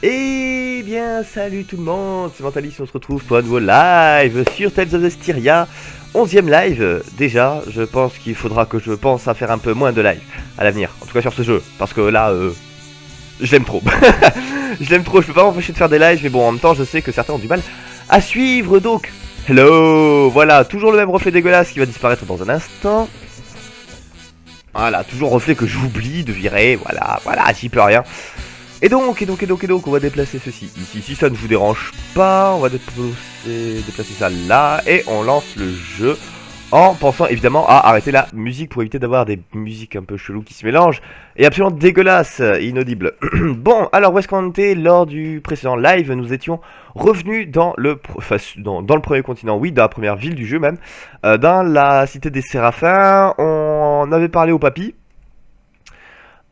Eh bien, salut tout le monde, c'est Mentalis, on se retrouve pour un nouveau live sur Tales of Styria. 11ème live, déjà, je pense qu'il faudra que je pense à faire un peu moins de live à l'avenir, en tout cas sur ce jeu, parce que là, euh, je l'aime trop. je l'aime trop, je peux pas m'empêcher de faire des lives, mais bon, en même temps, je sais que certains ont du mal à suivre, donc, hello Voilà, toujours le même reflet dégueulasse qui va disparaître dans un instant. Voilà, toujours reflet que j'oublie de virer, voilà, voilà, j'y peux rien. Et donc, et donc, et donc, et donc, on va déplacer ceci ici. Si ça ne vous dérange pas, on va déplacer, ça là. Et on lance le jeu en pensant évidemment à arrêter la musique pour éviter d'avoir des musiques un peu cheloues qui se mélangent. Et absolument dégueulasse, inaudible. bon, alors où est-ce qu'on était lors du précédent live? Nous étions revenus dans le, dans, premier continent, oui, dans la première ville du jeu même. Euh, dans la cité des Séraphins, on avait parlé au papy.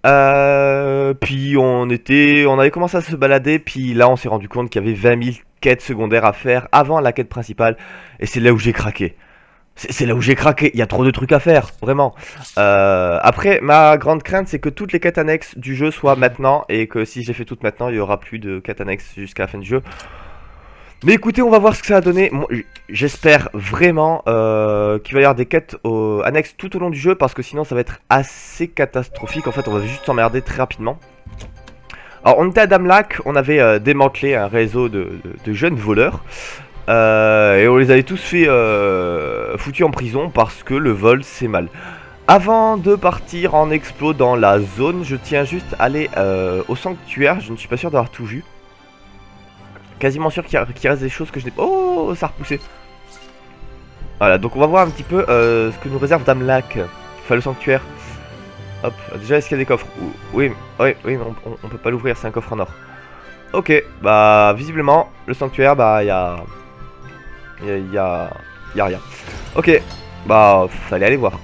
Euh, puis on était, on avait commencé à se balader, puis là on s'est rendu compte qu'il y avait 20 000 quêtes secondaires à faire avant la quête principale, et c'est là où j'ai craqué. C'est là où j'ai craqué, il y a trop de trucs à faire, vraiment. Euh, après, ma grande crainte, c'est que toutes les quêtes annexes du jeu soient maintenant, et que si j'ai fait toutes maintenant, il y aura plus de quêtes annexes jusqu'à la fin du jeu. Mais écoutez, on va voir ce que ça a donné. J'espère vraiment euh, qu'il va y avoir des quêtes annexes tout au long du jeu parce que sinon ça va être assez catastrophique. En fait, on va juste s'emmerder très rapidement. Alors, on était à Damlac, on avait euh, démantelé un réseau de, jeunes voleurs. Euh, et on les avait tous fait foutus en prison parce que le vol c'est mal. Avant de partir en explo dans la zone, je tiens juste à aller au sanctuaire. Je ne suis pas sûr d'avoir tout vu. Quasiment sûr qu'il reste des choses que je n'ai pas... Oh, ça a repoussé. Voilà, donc on va voir un petit peu euh, ce que nous réserve Damlac. Enfin, le sanctuaire. Hop, déjà, est-ce qu'il y a des coffres Oui, oui, oui, on, on, peut pas l'ouvrir, c'est un coffre en or. Ok, bah, visiblement, le sanctuaire, bah, il y a... Il y a... Il y a rien. Ok, bah, fallait aller voir.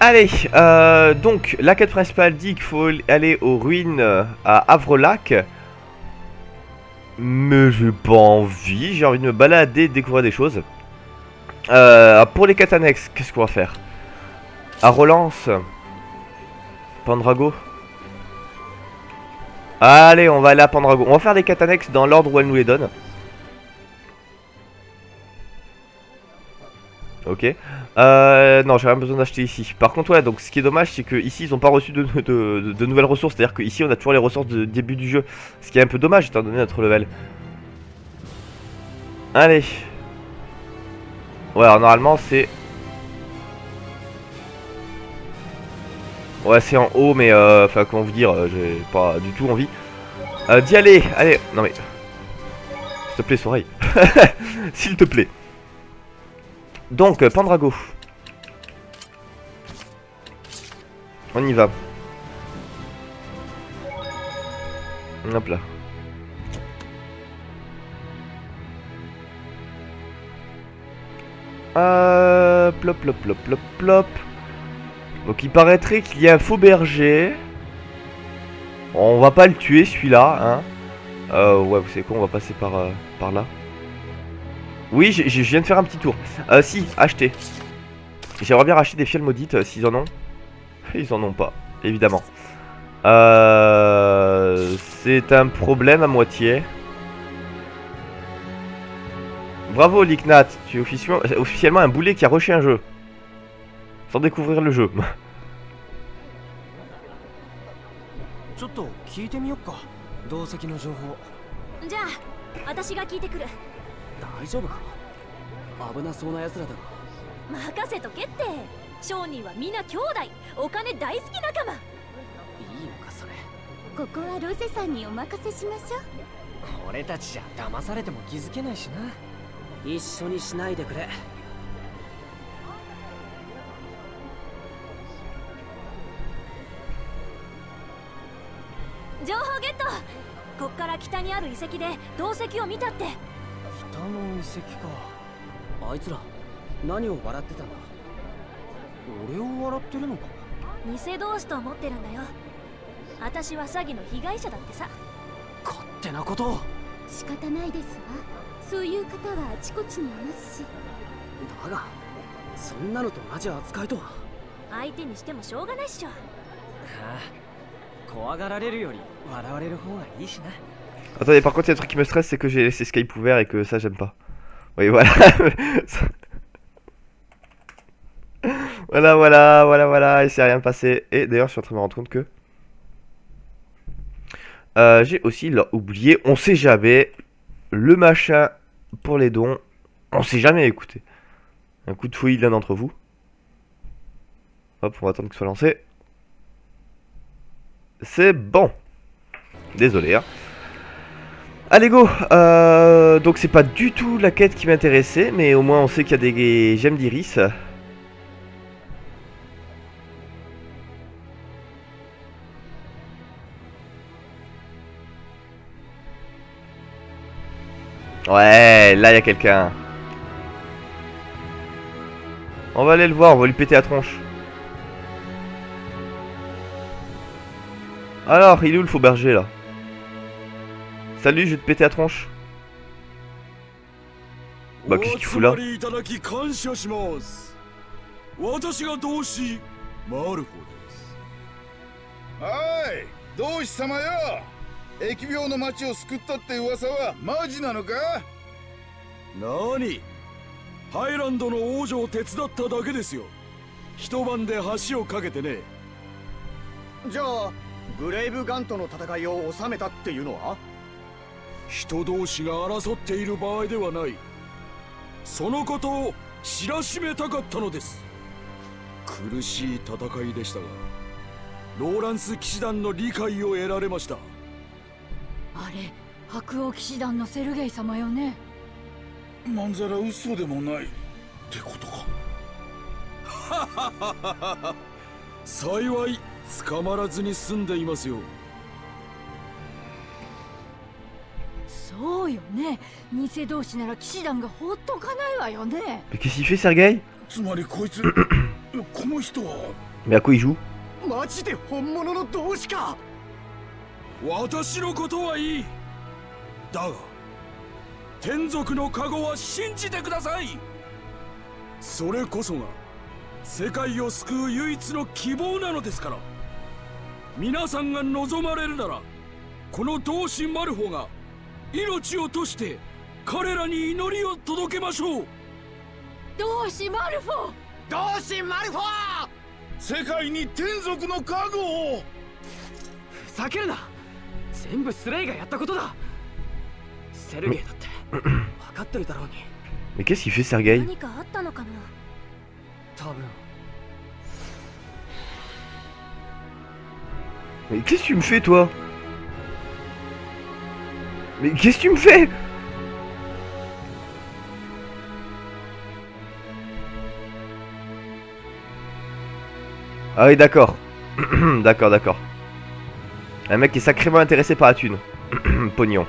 Allez, euh, donc, la quête principale dit qu'il faut aller aux ruines à Avrelac. Mais j'ai pas envie, j'ai envie de me balader, de découvrir des choses. Euh, pour les quêtes qu'est-ce qu'on va faire? À relance Pandrago Allez, on va aller à Pandrago. On va faire les quêtes dans l'ordre où elle nous les donne. Ok. Euh, non, j'ai rien besoin d'acheter ici. Par contre, ouais, donc ce qui est dommage, c'est que ici ils ont pas reçu de, nouvelles ressources. C'est-à-dire que ici on a toujours les ressources de début du jeu. Ce qui est un peu dommage étant donné notre level. Allez. Ouais, alors normalement c'est... Ouais, c'est en haut, mais euh, enfin, comment vous dire, euh, j'ai pas du tout envie euh, d'y aller. Allez, non mais... S'il te plaît, Soreille. S'il te plaît. Donc, euh, Pandrago. On y va. Hop là. Euh, plop, plop, plop, plop, plop. Donc il paraîtrait qu'il y a un faux berger. On va pas le tuer celui-là, hein. Euh, ouais, vous savez quoi, on va passer par, euh, par là. Oui, je viens de faire un petit tour. Euh, si, acheter. J'aimerais bien racheter des fioles maudites euh, s'ils en ont. Ils en ont pas, évidemment. Euh, C'est un problème à moitié. Bravo Liknat, tu es officiellement un boulet qui a rushé un jeu. Sans découvrir le jeu. 大丈夫か？危なそうな奴らだが。任せとけって。商人は皆兄弟。お金大好き仲間。いいのかそれ。ここはロゼさんにお任せしましょう。俺たちじゃ騙されても気づけないしな。一緒にしないでくれ。情報ゲット。こっから北にある遺跡で銅石を見たって北の遺跡か。あいつら何を笑ってたんだ？俺を笑ってるのか？偽同士と思ってるんだよ。私は詐欺の被害者だってさ。勝手なことを。仕方ないですわ。そういう方はあちこちにいますし。だがそんなのと同じ扱いとは。相手にしてもしょうがないっしょ。はあ怖がられるより笑われる方がいいしな Attendez, par contre, il y a un truc qui me stresse, c'est que j'ai laissé Skype ouvert et que ça, j'aime pas. Oui, voilà. voilà, voilà, voilà, voilà, il s'est rien passé. Et d'ailleurs, je suis en train de me rendre compte que... Euh, j'ai aussi oublié, on sait jamais, le machin pour les dons. On sait jamais, écoutez. Un coup de fouille l'un d'entre vous. Hop, on va attendre ce soit lancé. C'est bon. Désolé, hein. Allez go euh, Donc c'est pas du tout la quête qui m'intéressait, mais au moins on sait qu'il y a des gemmes d'iris. Ouais, là il y a quelqu'un. On va aller le voir, on va lui péter la tronche. Alors, il est où le faux berger là? Salut, je vais te péter la tronche. Bah, qu'est-ce qu'il fout là? 私が同志マルフォですはい同志様よ?疫病の町を救ったって噂はマジなのか?何?ハイランドの王女を手伝っただけですよ。一晩で橋を架けてね。じゃあグレイブガンとの戦いを収めたっていうのは?人同士が争っている場合ではない。そのことを知らしめたかったのです。苦しい戦いでしたがローランス騎士団の理解を得られました。あれ白王騎士団のセルゲイ様よね。まんざら嘘でもないってことか。幸い捕まらずに済んでいますよそうよね。偽同士なら騎士団が放っとかないわよね。Mais qu'est-ce qu'il fait, Sergei つまりこいつ この人は？Mais à quoi il joue? マジで本物の同志か！私のことはいい。だが天族の加護は信じてください。それこそが世界を救う唯一の希望なのですから。皆さんが望まれるならこの同志マルフォが命を賭して彼らに祈りを届けましょう。同志マルフォ同志マルフォ世界に天族の加護を。ふざけるな。全部スレイがやったことだ。セルゲイだって。分かってるだろうに。Mais qu'est-ce qu'il fait, Sergei? 何かあったのかな？多分。Mais qu'est-ce que tu me fais, toi? Mais qu'est-ce que tu me fais? Ah oui, d'accord. d'accord, d'accord. Un mec est sacrément intéressé par la thune. Pognon.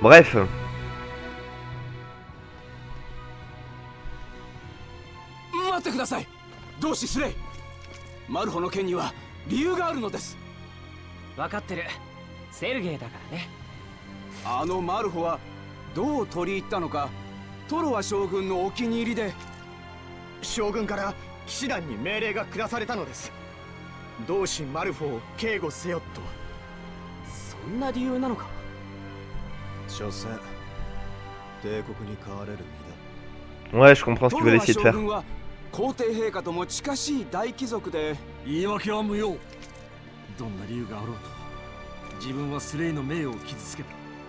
Bref. あるのマルホはどう取り入ったのかトロワ将軍のお気に入りで。将軍から騎士団に命令が下されたのです。同志マルフォを警護せよと。そんな理由なのか。所詮帝国に変われる身 Ouais, je comprends ce ト qu'il ロ veut ワ essayer de 将 faire. 軍は皇帝陛下とも近しい大貴族で。言い訳は無用。どんな理由があろうと自分はスレイの名誉を傷つけた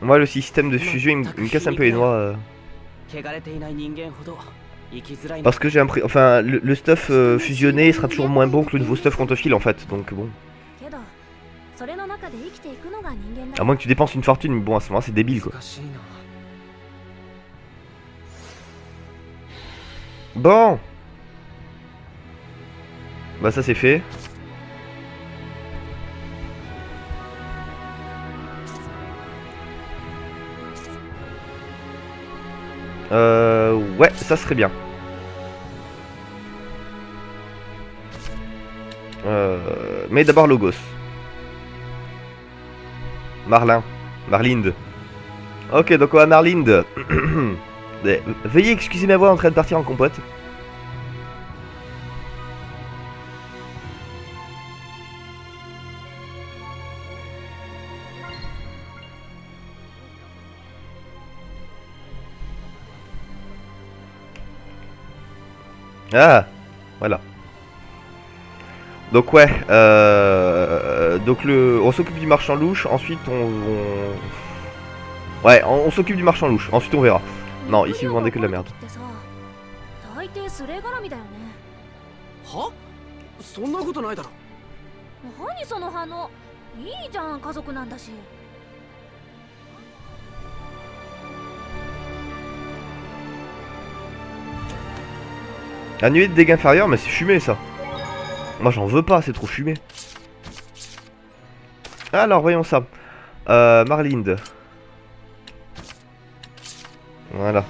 Moi, le système de fusion il me, casse un peu les doigts. Euh. Parce que j'ai l'impression. Enfin, le, stuff euh, fusionné sera toujours moins bon que le nouveau stuff qu'on te file en fait, donc bon. À moins que tu dépenses une fortune, mais bon, à ce moment c'est débile quoi. Bon Bah, ça c'est fait. Euh, ouais, ça serait bien. Euh, mais d'abord Logos. Marlin. Marlinde. Ok, donc on va Marlinde. Eh, Veuillez excuser ma voix en train de partir en compote. Ah, voilà. Donc ouais, euh, donc le, on s'occupe du marchand louche. Ensuite on, on- ouais, on, on s'occupe du marchand louche. Ensuite on verra. Non, ici vous vendez que de la merde. nuée de dégâts inférieurs, mais c'est fumé ça. Moi j'en veux pas, c'est trop fumé. Alors voyons ça. Euh, Marlinde. Voilà.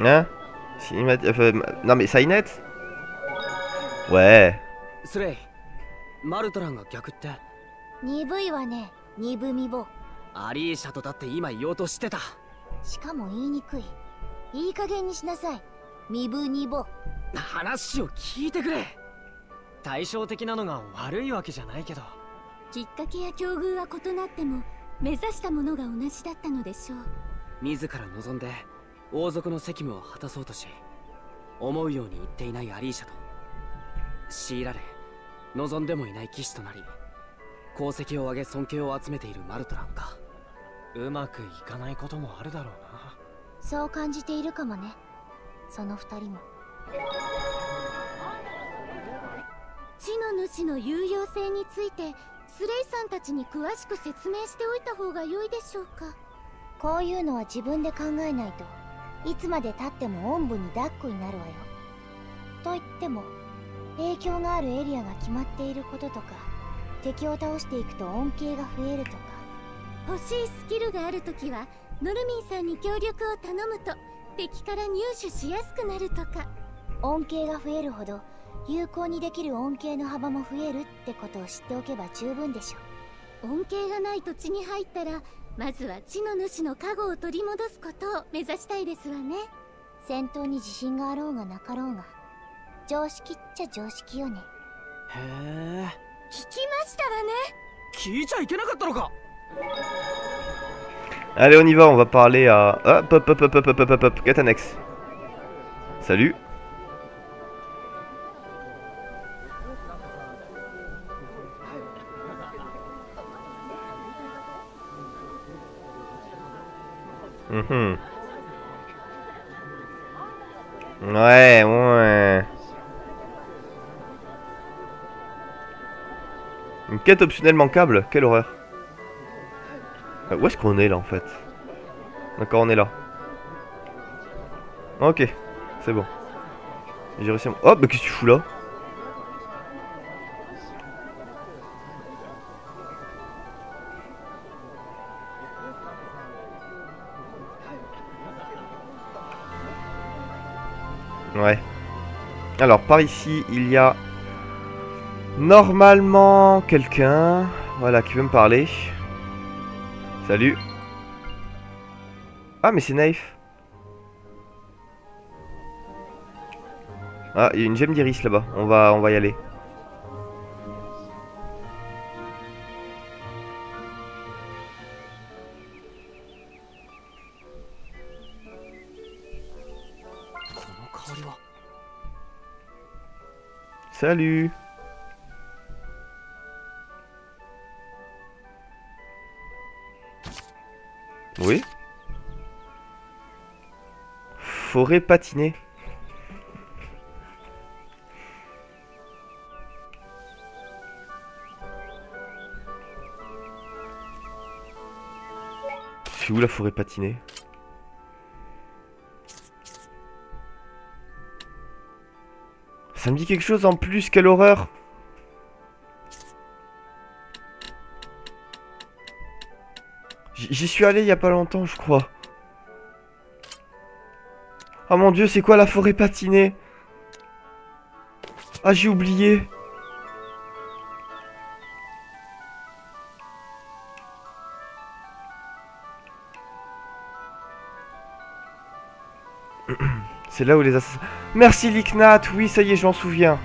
Hein Cinémat- euh, Non mais Sainet Ouais. スレイマルトランが逆って鈍いわね鈍みぼ アリーシャとだって今言おうとしてた。しかも言いにくい。いい加減にしなさい。身分にぼ。話を聞いてくれ。対照的なのが悪いわけじゃないけど。きっかけや境遇は異なっても目指したものが同じだったのでしょう。自ら望んで王族の責務を果たそうとし思うように言っていないアリーシャと強いられ望んでもいない騎士となり功績を上げ尊敬を集めているマルトランかうまくいかないこともあるだろうな。そう感じているかもね。その二人も。地の主の有用性についてスレイさんたちに詳しく説明しておいた方が良いでしょうか。こういうのは自分で考えないといつまでたってもおんぶに抱っこになるわよ。と言っても影響があるエリアが決まっていることとか敵を倒していくと恩恵が増えるとか欲しいスキルがあるときはノルミンさんに協力を頼むと敵から入手しやすくなるとか。恩恵が増えるほど有効にできる恩恵の幅も増えるってことを知っておけば十分でしょ恩恵がない土地に入ったらまずは地の主の加護を取り戻すことを目指したいですわね。戦闘に自信があろうがなかろうが。常識っちゃ常識よね。へえ。聞きましたわね。聞いちゃいけなかったのか Allez, on y va, on va parler à... Hop, hop, hop, hop, hop, hop, hop, hop, Catanex. Salut. Mhm. Ouais, ouais. Une quête optionnelle manquable Quelle horreur. Euh, Où est-ce qu'on est là en fait D'accord, on est là. Ok, c'est bon. J'ai réussi à... Oh, mais qu'est-ce que tu fous là Ouais. Alors, par ici, il y a... Normalement, quelqu'un... Voilà, qui veut me parler. Salut. Ah, mais c'est Naif. Ah, il y a une gemme d'iris là-bas. On va, on va y aller. Salut. Oui. Forêt patinée. C'est où la forêt patinée? Ça me dit quelque chose en plus, quelle horreur J'y suis allé il y a pas longtemps, je crois. Oh mon dieu, c'est quoi la forêt patinée? Ah, j'ai oublié. C'est là où les assassins... Merci Liknat, oui, ça y est, je m'en souviens.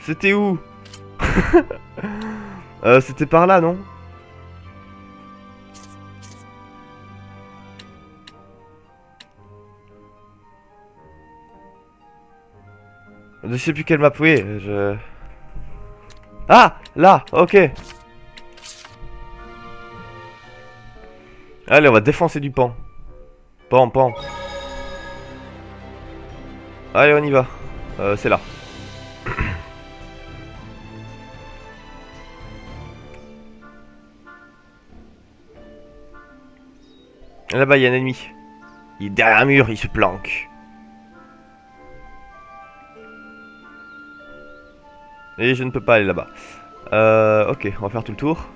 C'était où? Euh, C'était par là, non? Je sais plus quelle map, oui, je... Ah Là Ok Allez, on va défoncer du pan. Pan, pan. Allez, on y va. Euh, c'est là. Là-bas, il y a un ennemi. Il est derrière un mur, il se planque. Et je ne peux pas aller là-bas. Euh, ok, on va faire tout le tour.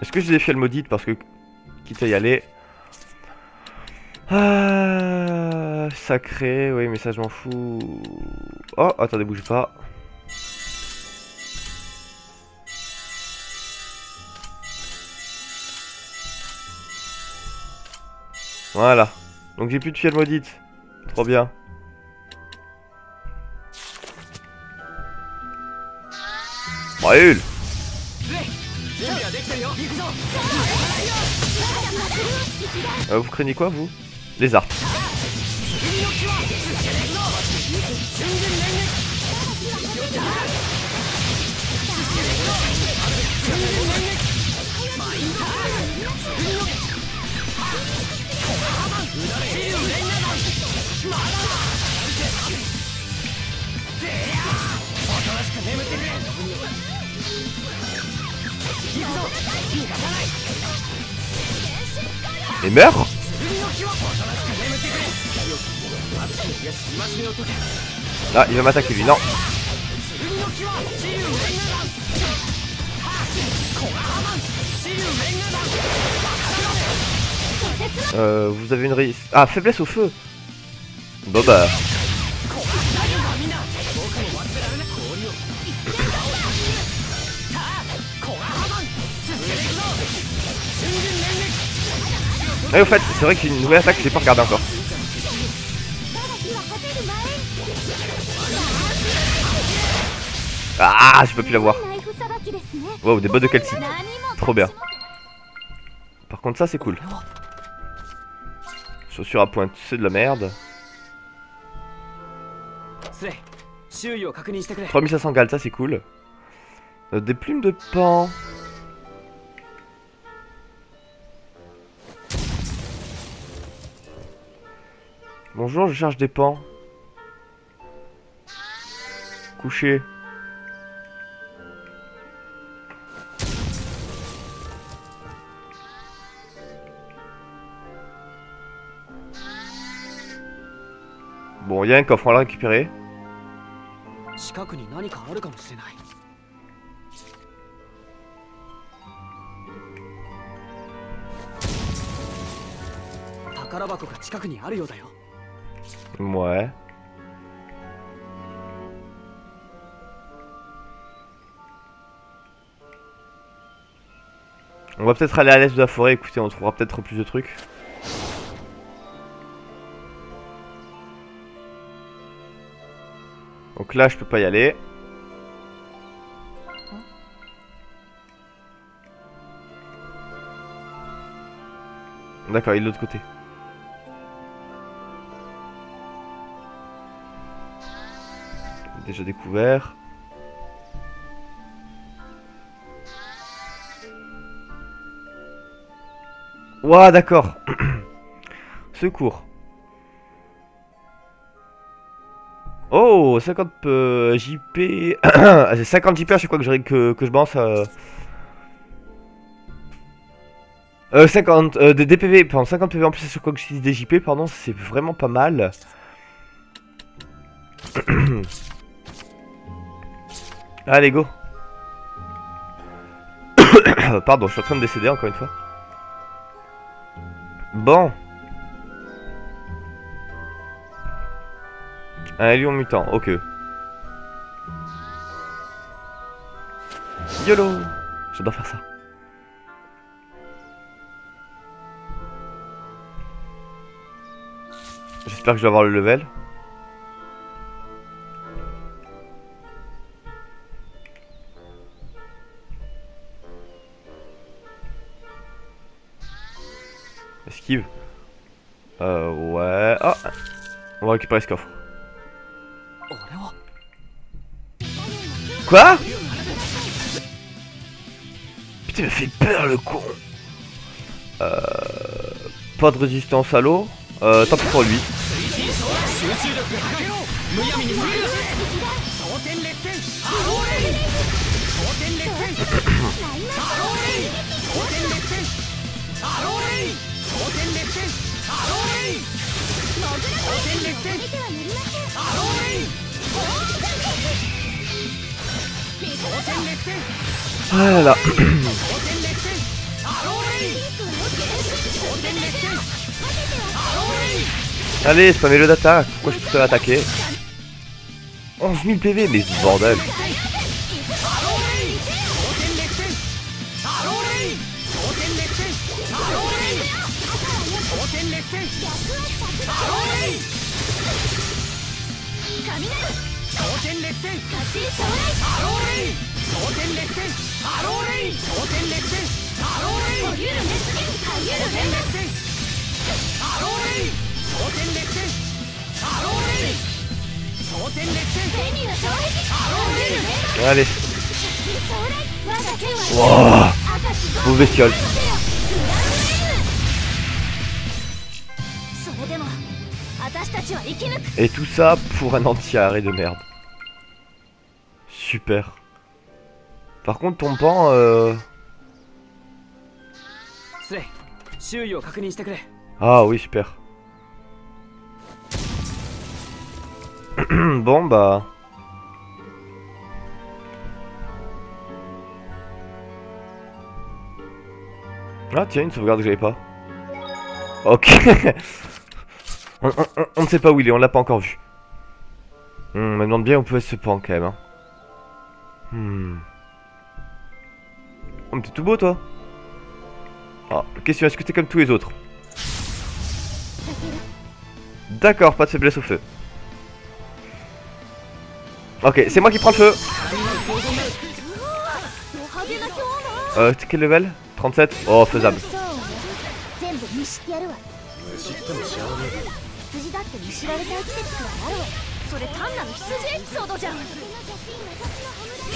Est-ce que j'ai des fiales maudites parce que quitte à y aller. Ah, sacré, oui mais ça je m'en fous. Oh, attendez, bouge pas. Voilà. Donc j'ai plus de fiel maudite. Trop bien. Brûle euh, Vous craignez quoi vous? Les Et meurt Ah, il va m'attaquer lui, non Euh, vous avez une. Ah, faiblesse au feu Bon bah... Et au fait, c'est vrai qu'il y a une nouvelle attaque que j'ai pas regardé encore. Ah, j'ai pas pu la voir. Wow, des bottes de calcite. Trop bien. Par contre, ça c'est cool. Chaussures à pointe, c'est de la merde. 3500 gals, ça c'est cool. Des plumes de pan. Bonjour, je cherche des pans. Couché. Bon, il y a un coffre, on l'a récupéré. Ouais. On va peut-être aller à l'est de la forêt, écoutez, on trouvera peut-être plus de trucs. Donc là, je peux pas y aller. D'accord, il est de l'autre côté. Déjà découvert. Ouah, d'accord. Secours. Oh, 50 euh, JP. 50 JP à chaque fois que je, que, que je pense. Euh... Euh, 50, euh, des DPV, pardon, 50 PV en plus sur Cogis DJP, pardon, c'est vraiment pas mal. Allez, go. pardon, je suis en train de décéder encore une fois. Bon. Un lion mutant, ok. YOLO J'adore faire ça. J'espère que je vais avoir le level. Euh, ouais. Ah On va récupérer ce coffre. Quoi Putain, il m'a fait peur le con Euh... Pas de résistance à l'eau. Euh, tant pis pour lui. Ah là Allez, spammez-le d'attaque. Pourquoi je suis tout seul à attaquer? 11 000 PV, mais bordel. Allez. Wow. Beau bestiole. それでも私たちは生き抜く Et tout ça pour un anti-arrêt de merde. Super. Par contre, ton pan... Euh... Ah oui, super. bon, bah... Ah tiens, une sauvegarde que j'avais pas. Ok. on, ne sait pas où il est, on l'a pas encore vu. Hmm, on me demande bien où pouvait se pan quand même. Hein. Hmm. Oh, mais t'es tout beau, toi Ah, question, est-ce que t'es comme tous les autres D'accord, pas de faiblesse au feu. Ok, c'est moi qui prends le feu Euh, quel level 37 Oh, faisable. 全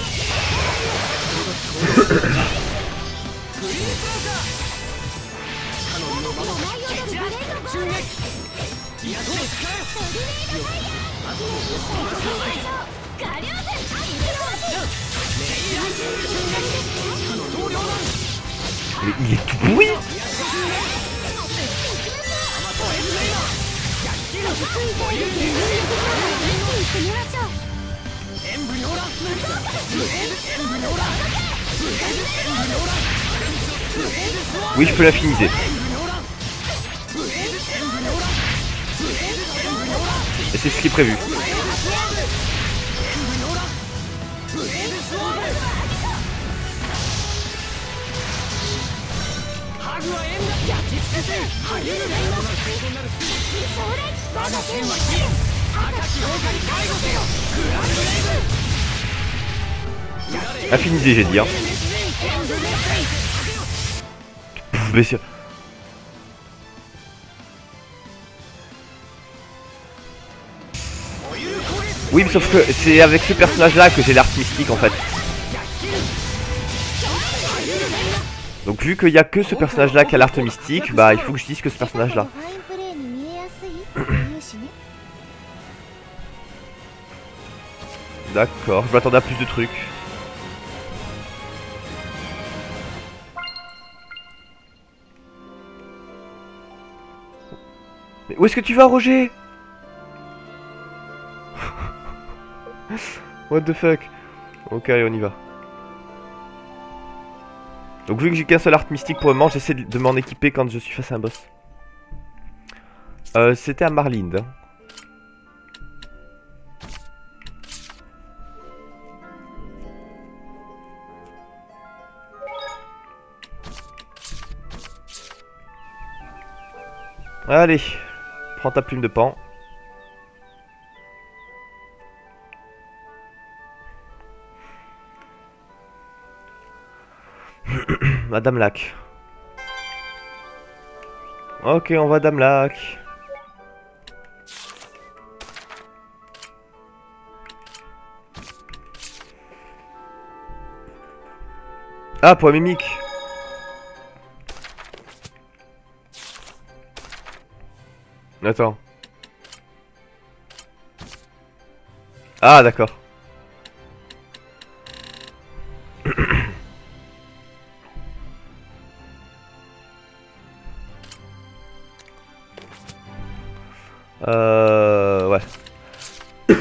部見知っ てやるわ羊だって見知られたい季節くらいあるわそれ単なる羊エピソードじゃんガリューゼ Mais il est tout pourri 'Oui, je peux l'affiniser. Et c'est ce qui est prévu. Affinisé, j'ai dit. Hein. Oui, mais sauf que c'est avec ce personnage-là que j'ai l'art mystique en fait. Donc vu qu'il y a que ce personnage-là qui a l'art mystique, bah il faut que je dise que ce personnage-là. D'accord, je m'attendais à plus de trucs. Mais où est-ce que tu vas, Roger What the fuck Ok, allez, on y va. Donc vu que j'ai qu'un seul art mystique pour le moment, j'essaie de m'en équiper quand je suis face à un boss. Euh, C'était à Marlinde. Hein. Allez, prends ta plume de pan. Madame Lac. Ok, on va Dame Lac. Ah, point mimique. Attends. Ah, d'accord. Euh... Ouais.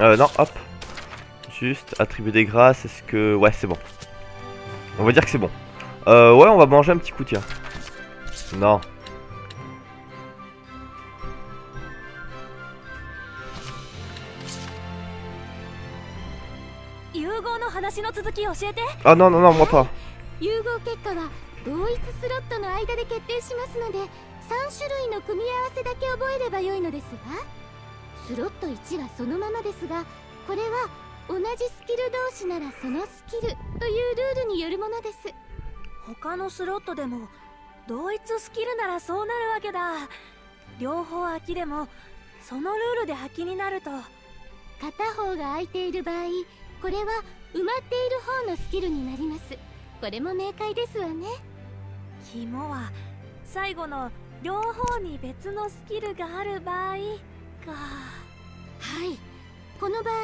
euh, non, hop. Juste, attribuer des grâces, est-ce que... Ouais, c'est bon. On va dire que c'est bon. Euh, ouais, on va manger un petit coup, tiens. Non. 続き教えて。Ah non, non, non, moi pas. 融合結果は同一スロットの間で決定しますので3種類の組み合わせだけ覚えれば良いのですわスロット1はそのままですがこれは同じスキル同士ならそのスキルというルールによるものです。他のスロットでも同一スキルならそうなるわけだ。両方空きでもそのルールで空きになると。片方が空いている場合これは埋まっている方のスキルになります。これも明快ですわね。肝は最後の両方に別のスキルがある場合か。はい。この場合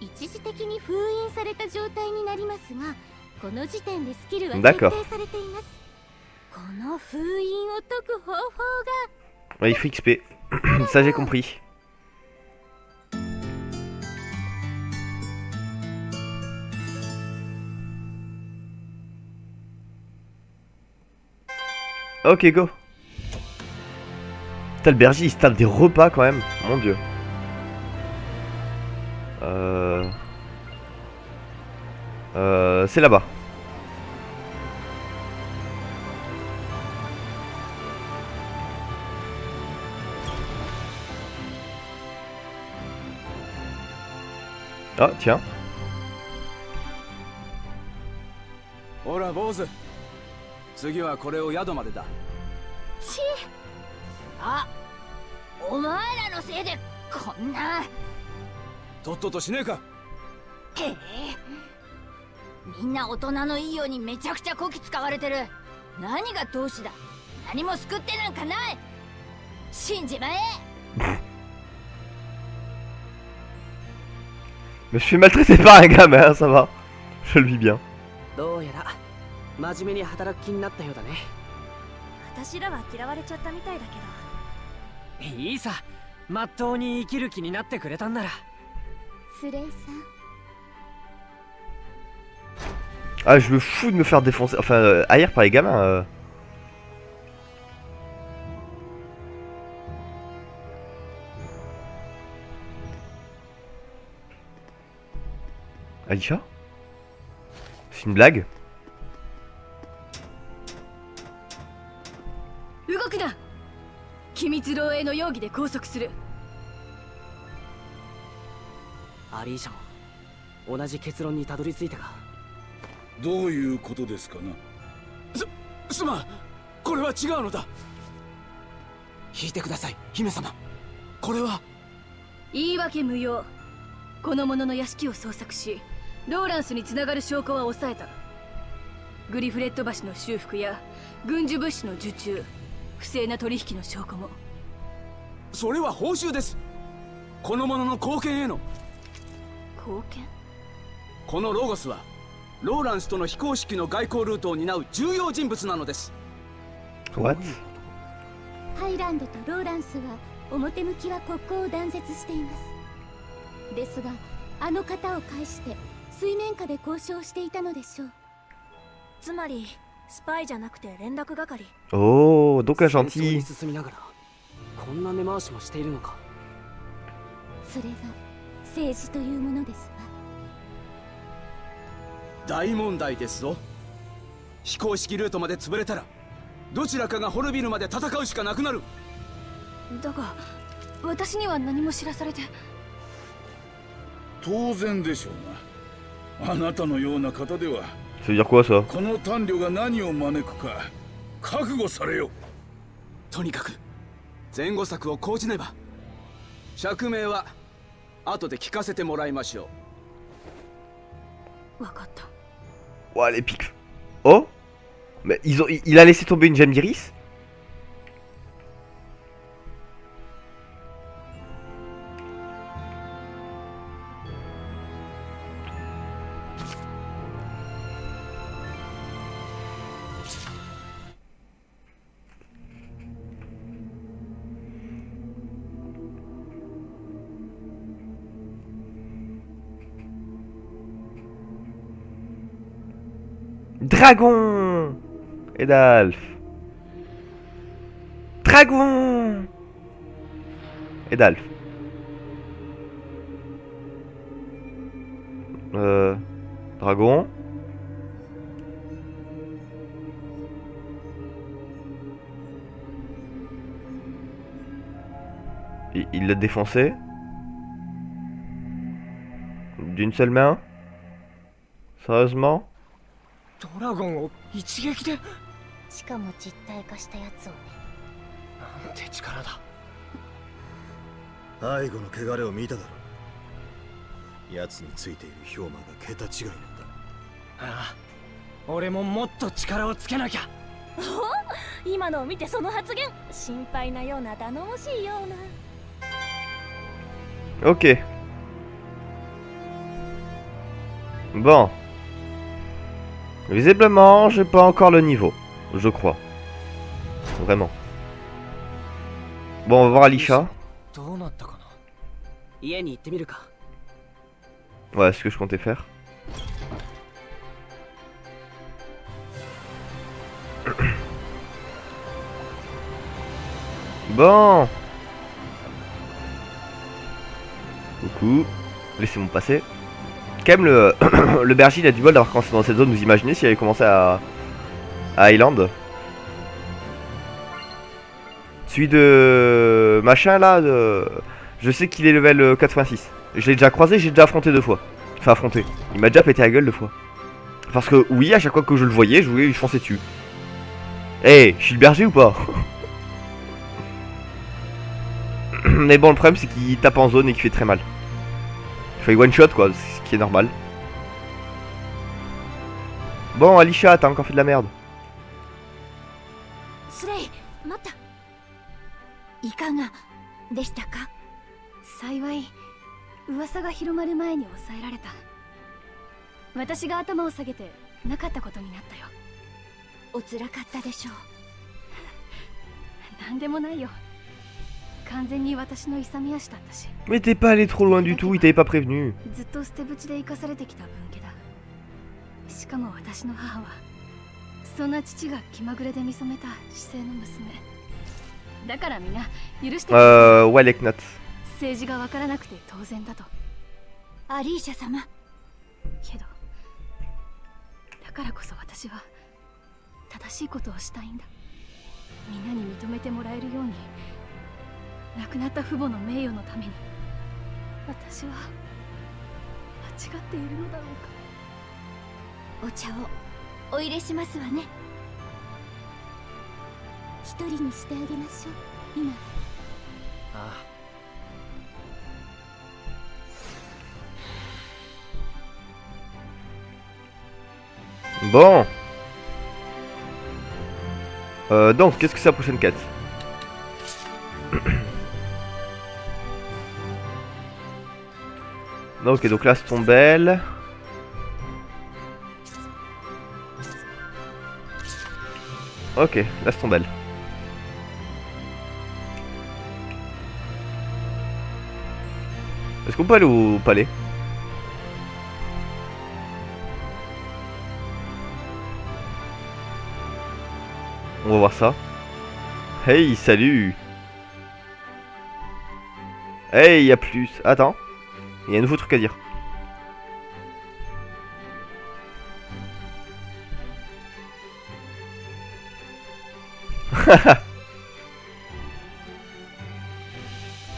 一時的に封印された状態になりますがこの時点でスキルは決定されています。この封印を解く方法が il faut XP. Ça, j'ai compris. Ok, go. Putain, le berger, il se tape des repas quand même. Mon dieu. Euh... euh c'est là-bas. Ah, tiens. Hola, Bose. 次はこれを宿までだ。あお前らのせいでこんな。とっととしねえか。へえ。みんな大人のいいようにめちゃくちゃこき使われてる。何が同志だ。何も救ってなんかない。死んじまえ。Mais je suis maltraité par un gamin, ça va. Je le vis bien. どうやら真面目に働く気になったようだね私らは嫌われちゃったみたいだけどいいさまっとうに生きる気になってくれたんならスレイさん Ah, je me fous de me faire défoncer. Enfin, euh, haïr par les gamins. euh. Aisha C'est une blague 動くな機密漏洩の容疑で拘束する。アリーシャも同じ結論にたどり着いたか。どういうことですかな？すまん。これは違うのだ。聞いてください姫様。これは？言い訳無用。この者の屋敷を捜索しローランスにつながる証拠は抑えた。グリフレット橋の修復や軍需物資の受注不正な取引の証拠も。それは報酬です。この者の貢献への。貢献？このロゴスはローランスとの非公式の外交ルートを担う重要人物なのです。What? ハイランドとローランスは表向きは国交を断絶しています。ですがあの方を介して水面下で交渉していたのでしょう。つまりスパイじゃなくて連絡係。Oh, donc un 戦争に gentil. 進みながらこんな根回しもしているのか。それが政治というものですわ。大問題ですぞ。非公式ルートまで潰れたらどちらかが滅びるまで戦うしかなくなる。だが私には何も知らされて。当然でしょうな。あなたのような方では Ça veut dire quoi ça この短慮が何を招くか覚悟されよとにかく前後策を講じねば釈明は後で聞かせてもらいましょ分かった Oh, les pics. Oh Mais ils ont, il a laissé tomber une gemme d'iris Dragon. Et d'Alf. Dragon. Et d'Alf. Euh... Dragon. Il l'a défoncé. D'une seule main. Sérieusement ドラゴンを一撃で？しかも実体化したやつをね。なんて力だ。背後の汚れを見ただろう。奴についている氷馬が桁違いなんだ。ああ俺ももっと力をつけなきゃ。今のを見てその発言。心配なような頼もしいような。Ok. Bon. Visiblement, j'ai pas encore le niveau. Je crois. Vraiment. Bon, on va voir Alisha. Ouais, ce que je comptais faire. Bon Coucou. Laissez-moi passer. Le, berger, il a du bol d'avoir commencé dans cette zone. Vous imaginez s'il avait commencé à, Island Celui de... Machin, là, je sais qu'il est level 86. Je l'ai déjà croisé, j'ai déjà affronté deux fois. Enfin, affronté. Il m'a déjà pété la gueule deux fois. Parce que, oui, à chaque fois que je le voyais, je voulais, je fonçais dessus. Eh, je suis le berger ou pas Mais bon, le problème, c'est qu'il tape en zone et qu'il fait très mal. Il fait one shot, quoi, qui est normal. Bon, Alisha, t'as encore fait de la merde. Mais t'es pas allé trop loin du tout, il しかも私の母はそんな父が気まぐれで見染めた姿勢の娘。だからみ許してれな政治がわからなくて当然だと。アリーシャ様。けどだからこそ私は正しいことをしたいんだ。みに認めてもらえるように。亡くなった父母の名誉のために私は間違っているのだろうか。お茶をお入れしますわね。一人にしてあげましょう今。ああ。Bon. Euh, donc, qu'est-ce que c'est la prochaine quête? Ah, ok, donc là, c'est ton. Ok, là, c'est ton. Est-ce qu'on peut aller au palais? On va voir ça. Hey, salut Hey, y a plus. Attends. Il y a un nouveau truc à dire.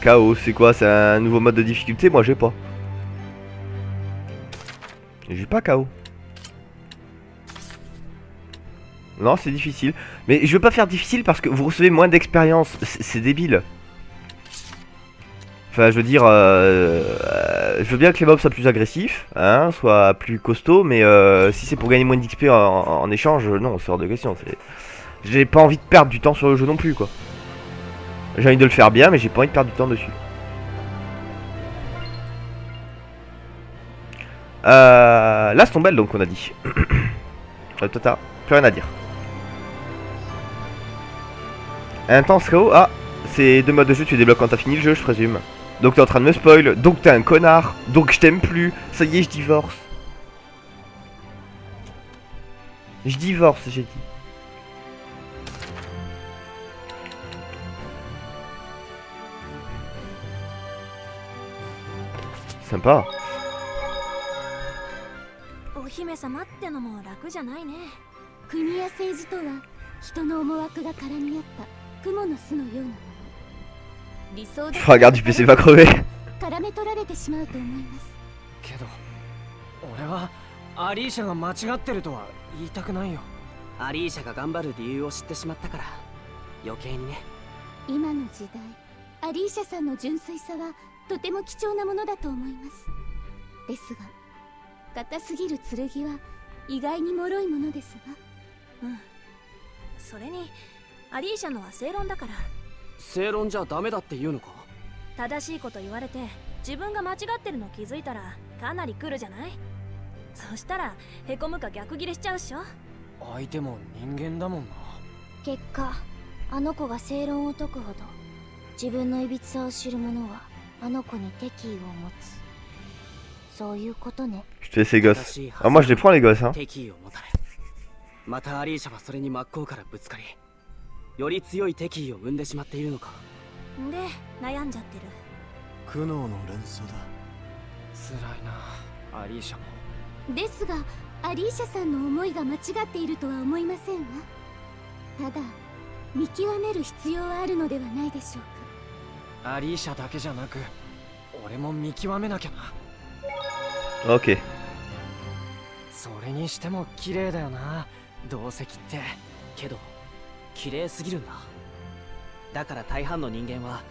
Chaos, c'est quoi? C'est un nouveau mode de difficulté? Moi j'ai pas. J'ai pas KO. Non, c'est difficile. Mais je veux pas faire difficile parce que vous recevez moins d'expérience. C'est débile. Enfin, je veux dire, euh, je veux bien que les mobs soient plus agressifs, hein, soient plus costauds, mais euh, si c'est pour gagner moins d'XP en, échange, non, c'est hors de question. J'ai pas envie de perdre du temps sur le jeu non plus, quoi. J'ai envie de le faire bien, mais j'ai pas envie de perdre du temps dessus. Euh, là, c'est belle, donc, on a dit. euh, tata, plus rien à dire. Intense KO, ah, c'est deux modes de jeu, tu débloques quand t'as fini le jeu, je présume. Donc t'es en train de me spoil, donc t'es un connard, donc je t'aime plus, ça y est, je divorce. Je divorce, j'ai dit. Sympa. 理想 Regarde, du PC va crever. 絡め取られてしまうと思います。けど俺はアリーシャが間違ってるとは言いたくないよ。アリーシャが頑張る理由を知ってしまったから。余計にね。今の時代アリーシャさんの純粋さはとても貴重なものだと思います。ですが硬すぎる剣は意外に脆いものですわうん。それにアリーシャのは正論だから正論じゃダメだって言うのか？正しいこと言われて自分が間違ってるの気づいたらかなり来るじゃない？そしたらへこむか逆ギレしちゃうっしょ？相手も人間だもんな。結果あの子が正論を解くほど自分のいびつさを知る者はあの子に敵意を持つ。そういうことね。Je les gosses. Ah, moi je les prends les gosses, hein. 敵意を持たれ。またアリーシャはそれに真っ向からぶつかりより強い敵意を生んでしまっているのか。で悩んじゃってる。苦悩の連鎖だ。辛いなアリーシャも。ですがアリーシャさんの思いが間違っているとは思いませんわ。ただ見極める必要はあるのではないでしょうか。アリーシャだけじゃなく俺も見極めなきゃな。Ok. それにしても綺麗だよな銅石って。けど綺麗すぎるんだ。だから大半の人間は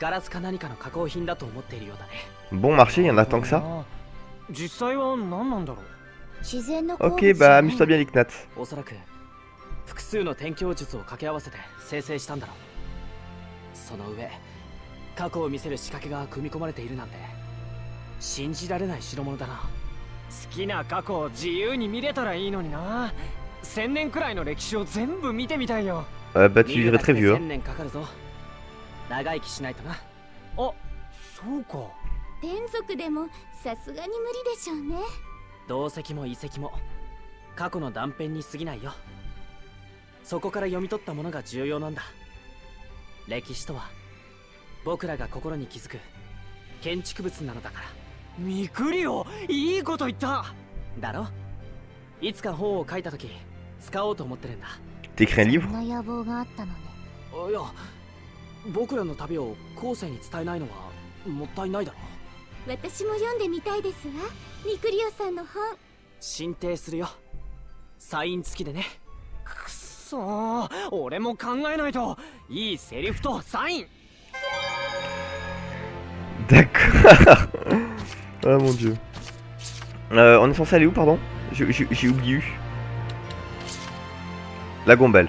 ガラスか何かの加工品だと思っているようだね。Bon marché, il y en a tant que ça？実際は何なんだろう？自然の Ok, bah amuse-toi bien, Licknat. おそらく複数の転教術を掛け合わせて生成したんだろう。その上過去を見せる仕掛けが組み込まれているなんて信じられない代物だな。好きな過去を自由に見れたらいいのにな千年くらいの歴史を全部見てみたいよ。Euh, bah tu vivrais très vieux. 1000年かかるぞ。長生きしないとな。あそうか。天族でもさすがに無理でしょうね。銅石も遺跡も過去の断片に過ぎないよ。そこから読み取ったものが重要なんだ。歴史とは僕らが心に気づく建築物なのだから。ミクリオいいこと言った。だろ？いつか本を書いた時使おうと思ってるんだ。T'écris un そ livre んな野望があったのね。いや僕らの旅を後世に伝えないのはもったいないだろ。私も読んでみたいですわ。ミクリオさんの本。進呈するよ。サイン付きでね。くそー。俺も考えないと。いいセリフとサイン。D'accord. oh mon dieu. Euh, on est censé aller où, pardon? J'ai oublié. La Gombelle.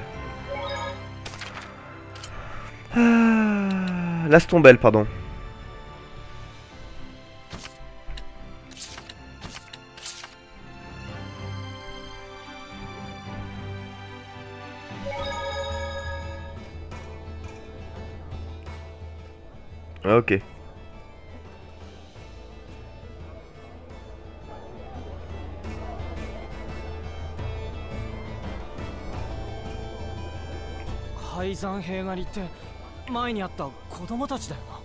Ah, la Stombelle, pardon. Ok. 廃山兵狩りって前にあった子供たちだよな。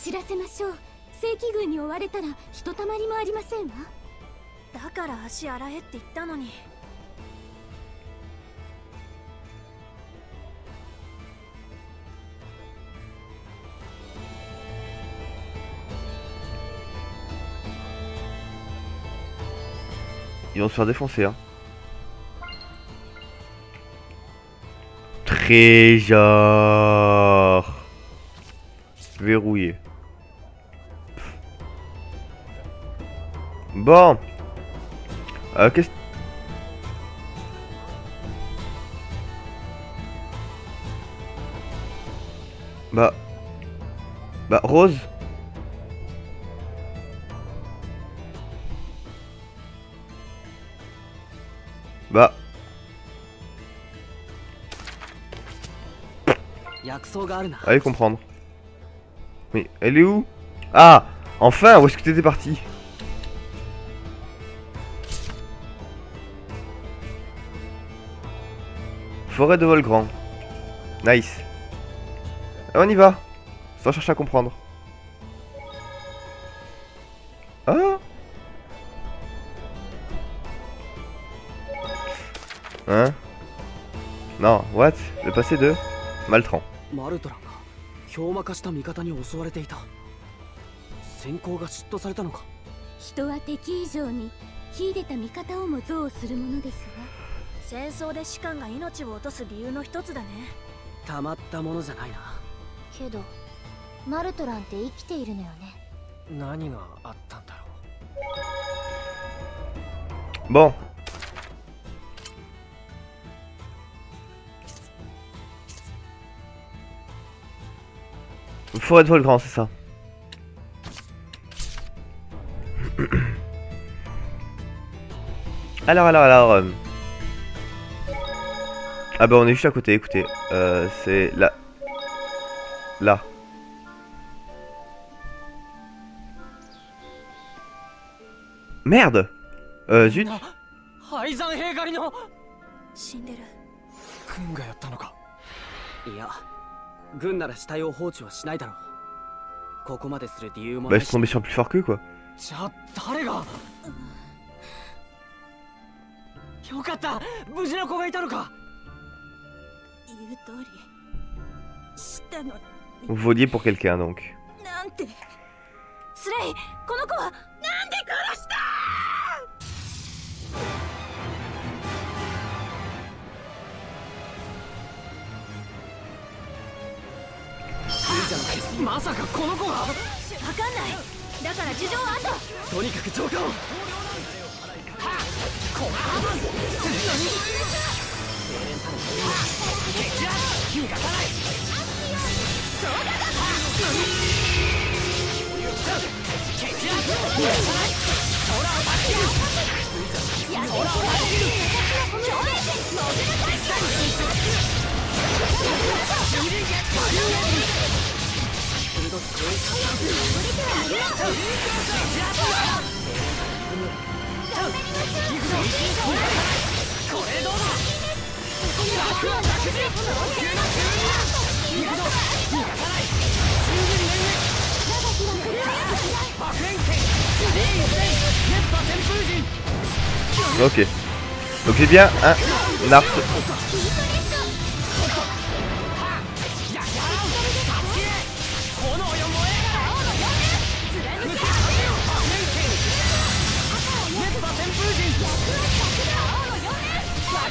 知らせましょう。正規軍に追われたらひとたまりもありませんわ。だから足洗えって言ったのに「Ils vont se faire défoncer, hein. Trésor Verrouillé. Bon. Euh, qu'est-ce... Bah... Bah, Rose? Allez comprendre. Mais elle est où? Ah Enfin Où est-ce que t'étais parti? Forêt de Volgrand. Nice. On y va. Sans chercher à comprendre. Ah Hein? Non, what? Le passé de Maltran. マルトランが氷魔化した味方に襲われていた。先行が嫉妬されたのか？人は敵以上に秀でた味方をも憎悪するものですわ戦争で士官が命を落とす理由の一つだね。たまったものじゃないな。けどマルトランって生きているのよね。何があったんだろ Bon. Forêt de Volgrand, c'est ça. Alors, alors, alors. euh. Ah bah on est juste à côté, écoutez. Euh, c'est là. Là. Merde Euh, う zut 軍なら死体を放置はしないだろう。ここまでする理由も sont tombés sur plus fort qu'eux quoi? じゃあ誰が？よかった。無事の子がいたのか。言う通り。知ったの Vous vauliez pour quelqu'un donc. なんてスレイこの子は？まさかこの子が？分かんない。だから事情はあとにかく浄化を。はっこん次にはっ撃逃がさないそうだ逃がさないいを待っる。Ok. Donc j'ai bien un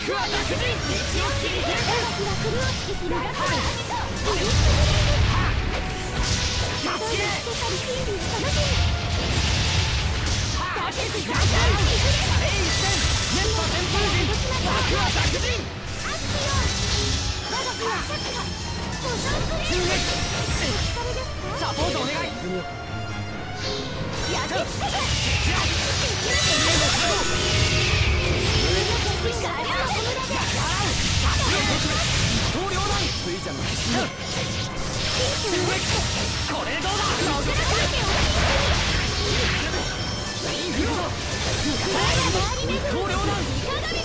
やトお願い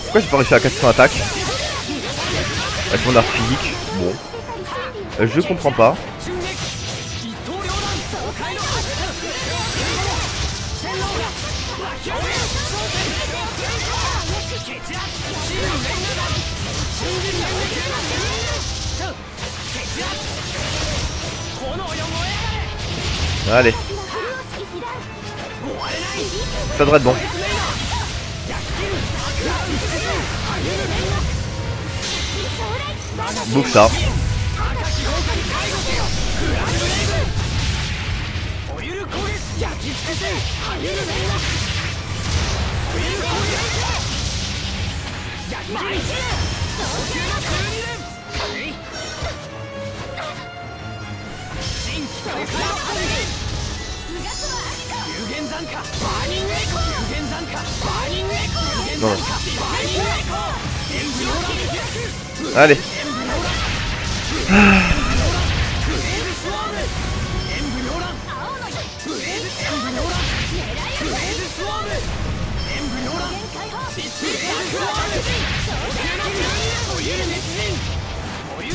Pourquoi j'ai pas réussi à casser son attaque Avec mon art physique Bon. Euh, je comprends pas. Allez. Ça devrait être bon. Bouffe ça. おゆ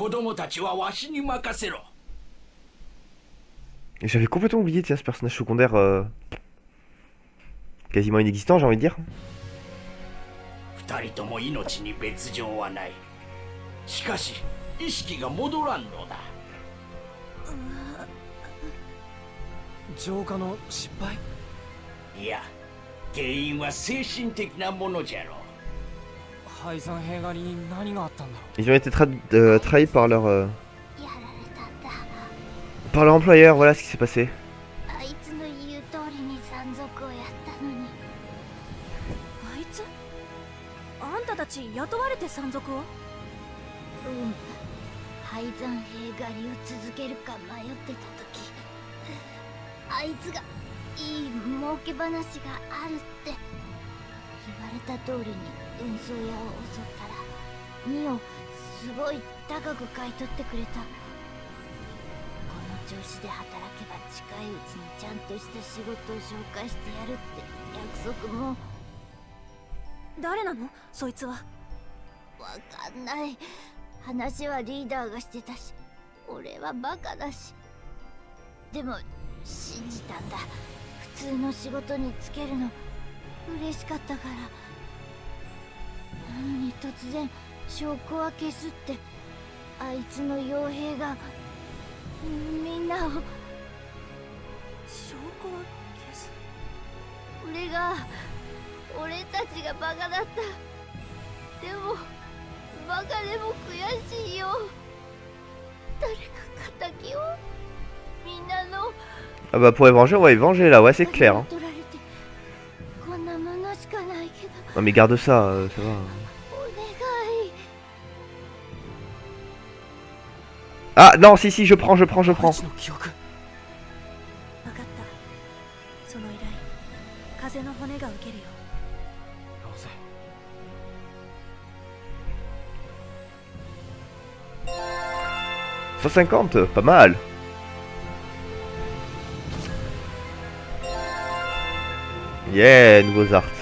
子供たちはわしに任せろ Et J'avais complètement oublié, tiens, ce personnage secondaire euh, quasiment inexistant, j'ai envie de dire. 二人とも命に別状はないしかし意識が戻らんのだ浄化の失敗いや原因は精神的なものじゃろ廃 Ils ont été tra- euh, trahis par leur euh, やられたんだ par leur employeur, voilà ce qui s'est passé. 運送屋を襲ったらニオすごい高く買い取ってくれた。この調子で働けば近いうちにちゃんとした仕事を紹介してやるって約束も。誰なの？そいつは。わかんない。話はリーダーがしてたし俺はバカだし。でも信じたんだ。普通の仕事に就けるの嬉しかったから。なのに突然証拠は消す。ってあいつの傭兵がみんなを証拠は消す。俺が俺たちがバカだった。でもバカでも悔しいよ。誰か敵を。みんなの。Ah bah pour les venger, on va les venger là, ouais c'est clair. hein. Non mais garde ça, euh, ça va. Ah non, si, si, je prends, je prends, je prends. « 150, pas mal Yeah, nouveaux arts.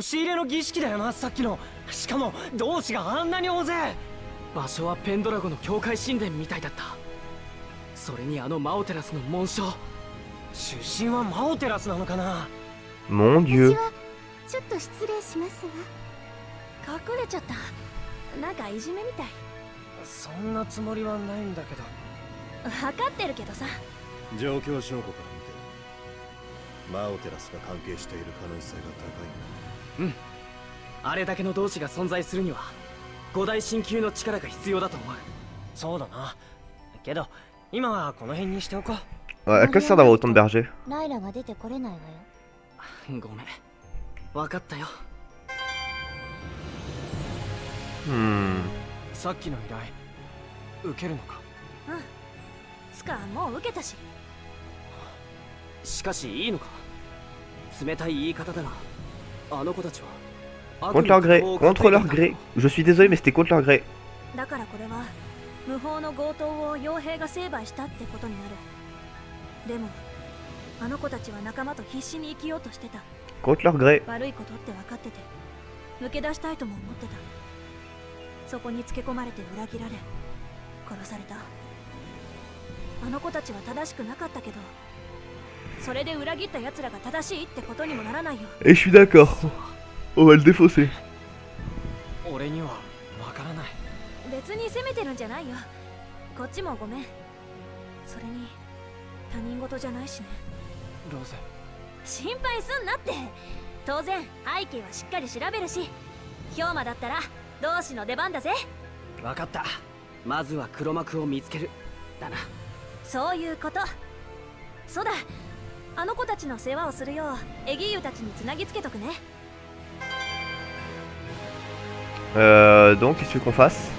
腰入れの儀式だよなさっきの。しかも同志があんなに大勢。場所はペンドラゴの教会神殿みたいだった。それにあのマオテラスの紋章。出身はマオテラスなのかな？Mon dieu. 私はちょっと失礼しますが。隠れちゃった。なんかいじめみたい。そんなつもりはないんだけど。分かってるけどさ。状況証拠から見てマオテラスが関係している可能性が高いうん。あれだけの同志が存在するには五大神級の力が必要だと思う。そうだな。けど今はこの辺にしておこう。Ouais, quoi ça sert d'avoir autant de bergers ライラが出てこれないわよ。ごめん。分かったよ。Hmm. さっきの依頼受けるのか？うん。つかもう受けたし。しかしいいのか？冷たい言い方だが Contre leur gré, contre leur gré. Je suis désolé, mais c'était contre leur gré. Contre leur gré. 抜け出したいとも思ってたそこにつけ込まれて裏切られ殺されたあの子たちは正しくなかったけどそれで裏切った奴らが正しいってことにもならないよ。Et je suis d'accord. On va le défausser. 俺にはわからない。別に責めてるんじゃないよ。こっちもごめん。それに他人事じゃないしね。ローゼ心配すんなって。当然背景はしっかり調べるし。氷馬だったら同志の出番だぜ。分かった。まずは黒幕を見つける。だな。そういうこと。そうだ あの子たちの世話をするようエギーユたちにつなぎつけとくね Euh, donc, qu'est-ce que tu veux qu'on fasse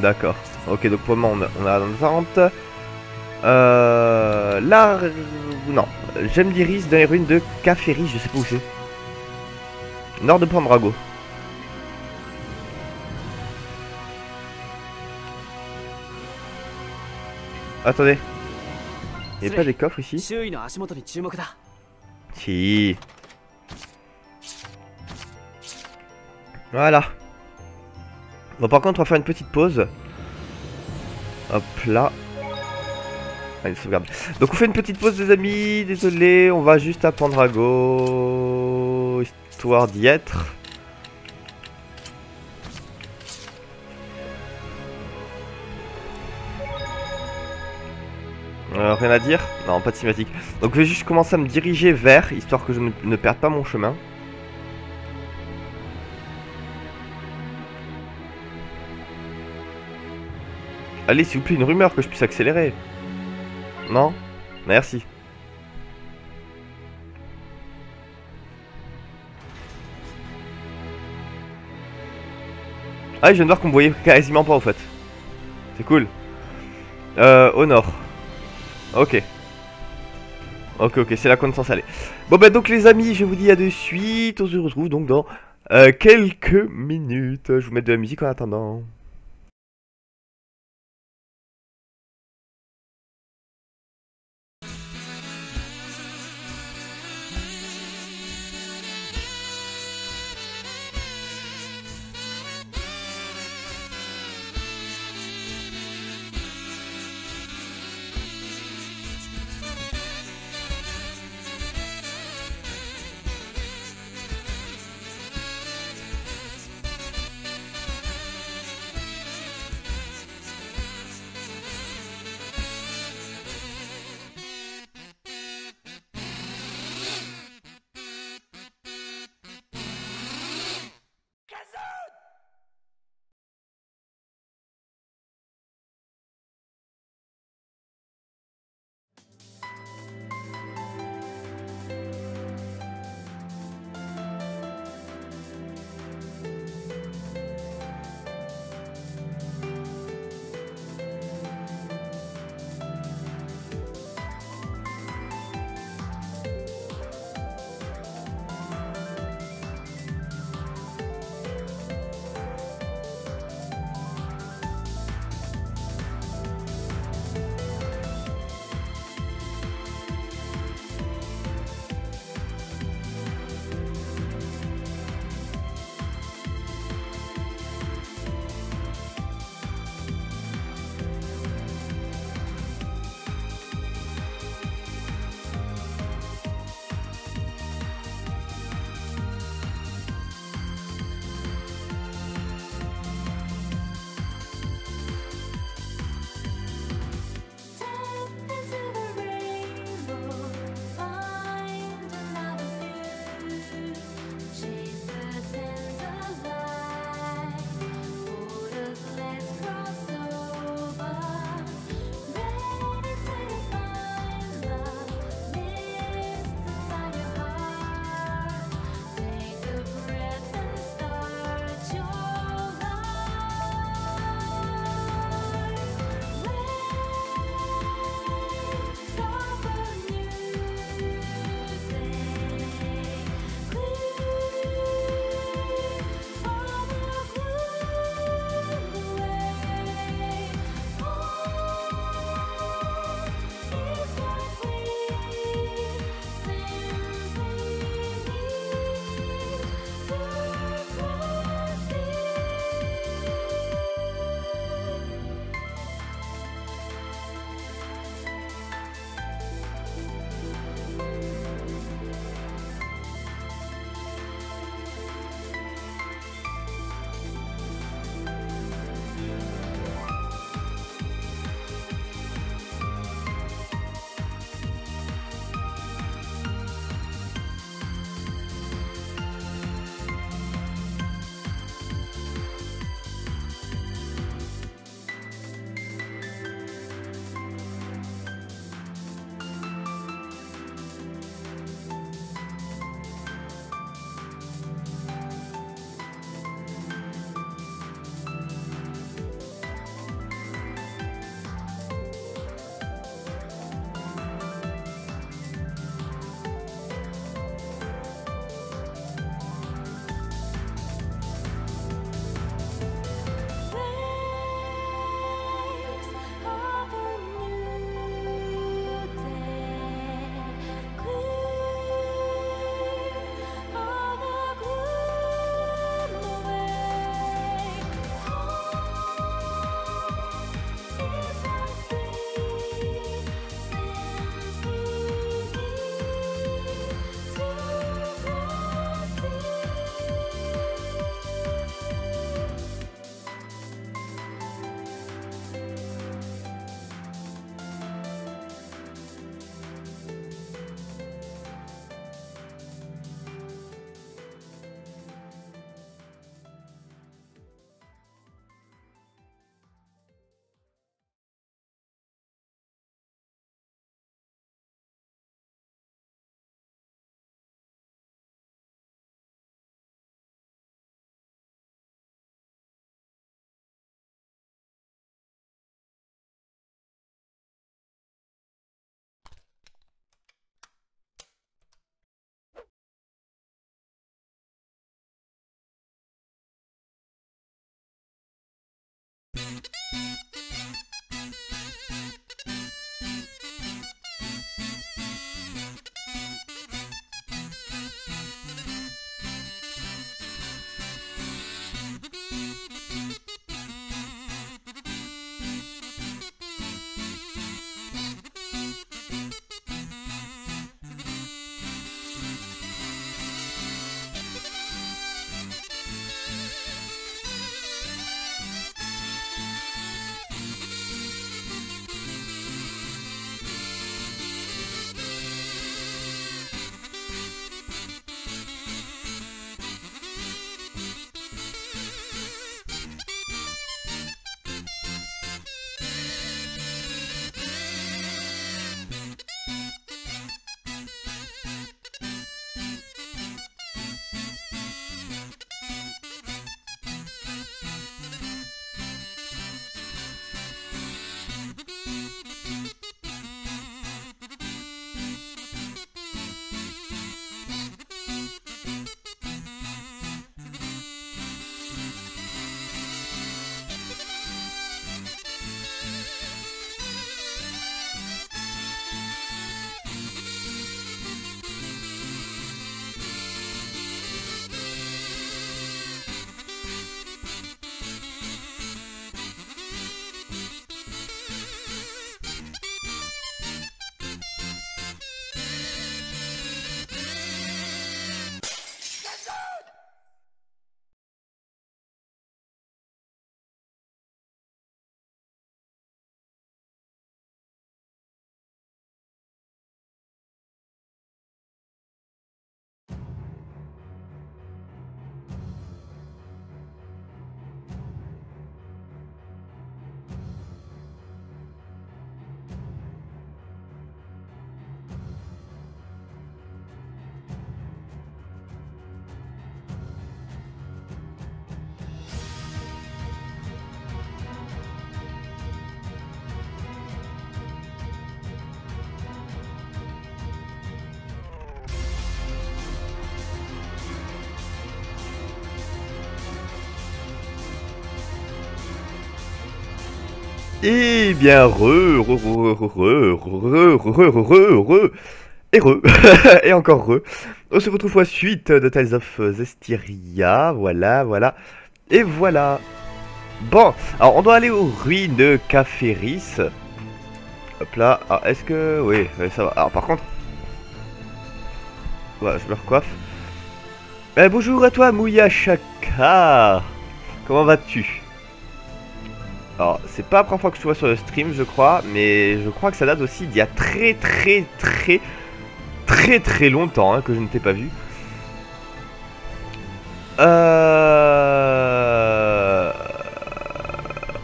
D'accord. Ok, donc pour le moment, on a, on a l'attente. Euh, là, non. J'aime l'iris dans les ruines de Caféry, je sais pas où c'est. Nord de Pandrago. Attendez. Il n'y a pas des coffres ici? Si. Voilà. Bon, par contre, on va faire une petite pause. Hop là. Allez, sauvegarde. Donc, on fait une petite pause, les amis. Désolé, on va juste à Pandrago. Histoire d'y être. Euh, rien à dire Non, pas de cinématique. Donc je vais juste commencer à me diriger vers, histoire que je ne, perde pas mon chemin. Allez, s'il vous plaît, une rumeur que je puisse accélérer. Non? Merci. Ah, je viens de voir qu'on me voyait quasiment pas, en fait. C'est cool. Euh, au nord. Ok. Ok, ok, c'est la connaissance allez. Bon bah donc les amis, je vous dis à de suite. On se retrouve donc dans euh, quelques minutes. Je vous mets de la musique en attendant. Beep. Eh bien, re, re, re, re, re, re, re, re, et re, et encore re. On se retrouve pour la suite de Tales of Zestiria, voilà, voilà, et voilà. Bon, alors on doit aller aux ruines de Caferis. Hop là, ah, est-ce que... Oui, ça va. Alors par contre... Voilà, je me recoiffe. Eh, bonjour à toi, Mouya Shaka. Comment vas-tu? Alors, c'est pas la première fois que je te vois sur le stream, je crois, mais je crois que ça date aussi d'il y a très très très très très longtemps hein, que je ne t'ai pas vu. Euh...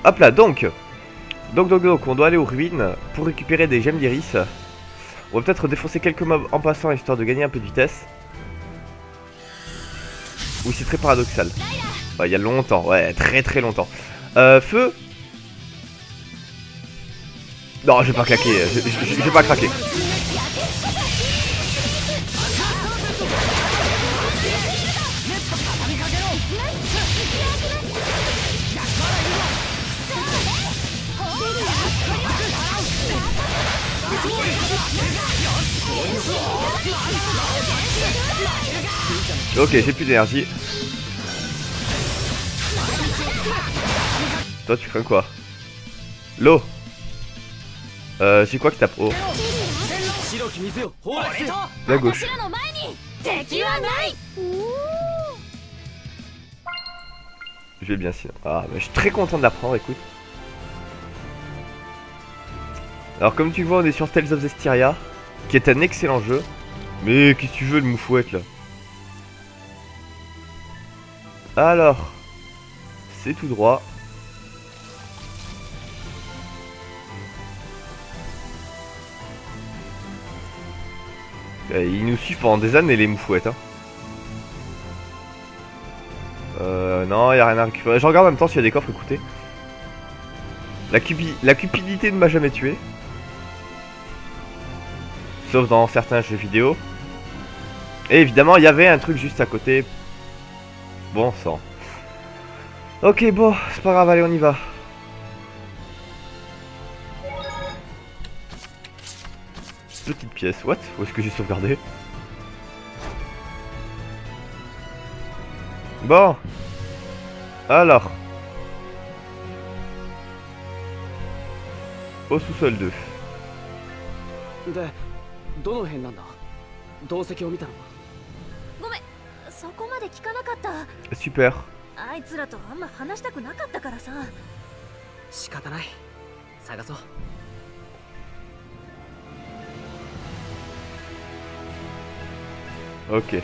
Hop là, donc. Donc, donc, donc, on doit aller aux ruines pour récupérer des gemmes d'iris. On va peut-être défoncer quelques mobs en passant, histoire de gagner un peu de vitesse. Oui, c'est très paradoxal. il y a longtemps, ouais, très très longtemps. Euh, feu non, je vais pas claquer, je, je, vais pas craquer. Ok, j'ai plus d'énergie. Toi, tu crains quoi? L'eau euh, c'est quoi qui tape haut La gauche. Je vais bien sinon. Ah, bah, je suis très content d'apprendre, écoute. Alors, comme tu vois, on est sur Tales of Zestiria, qui est un excellent jeu. Mais qu'est-ce que tu veux, le moufouette là? Alors, c'est tout droit. Ils nous suivent pendant des années les moufouettes. Hein. Euh, non, y a rien à récupérer. Je regarde en même temps s'il y a des coffres, écoutez. La, la cupidité ne m'a jamais tué. Sauf dans certains jeux vidéo. Et évidemment, il y avait un truc juste à côté. Bon sang. Ok, bon, c'est pas grave, allez, on y va. pièce. What Où est-ce que j'ai sauvegardé Bon. Alors. Au sous-sol 2. でどの辺なんだ動石を見たのはごめんそこまで聞かなかった Super. あいつらとあんま話したくなかったからさ仕方ない探そう Ok.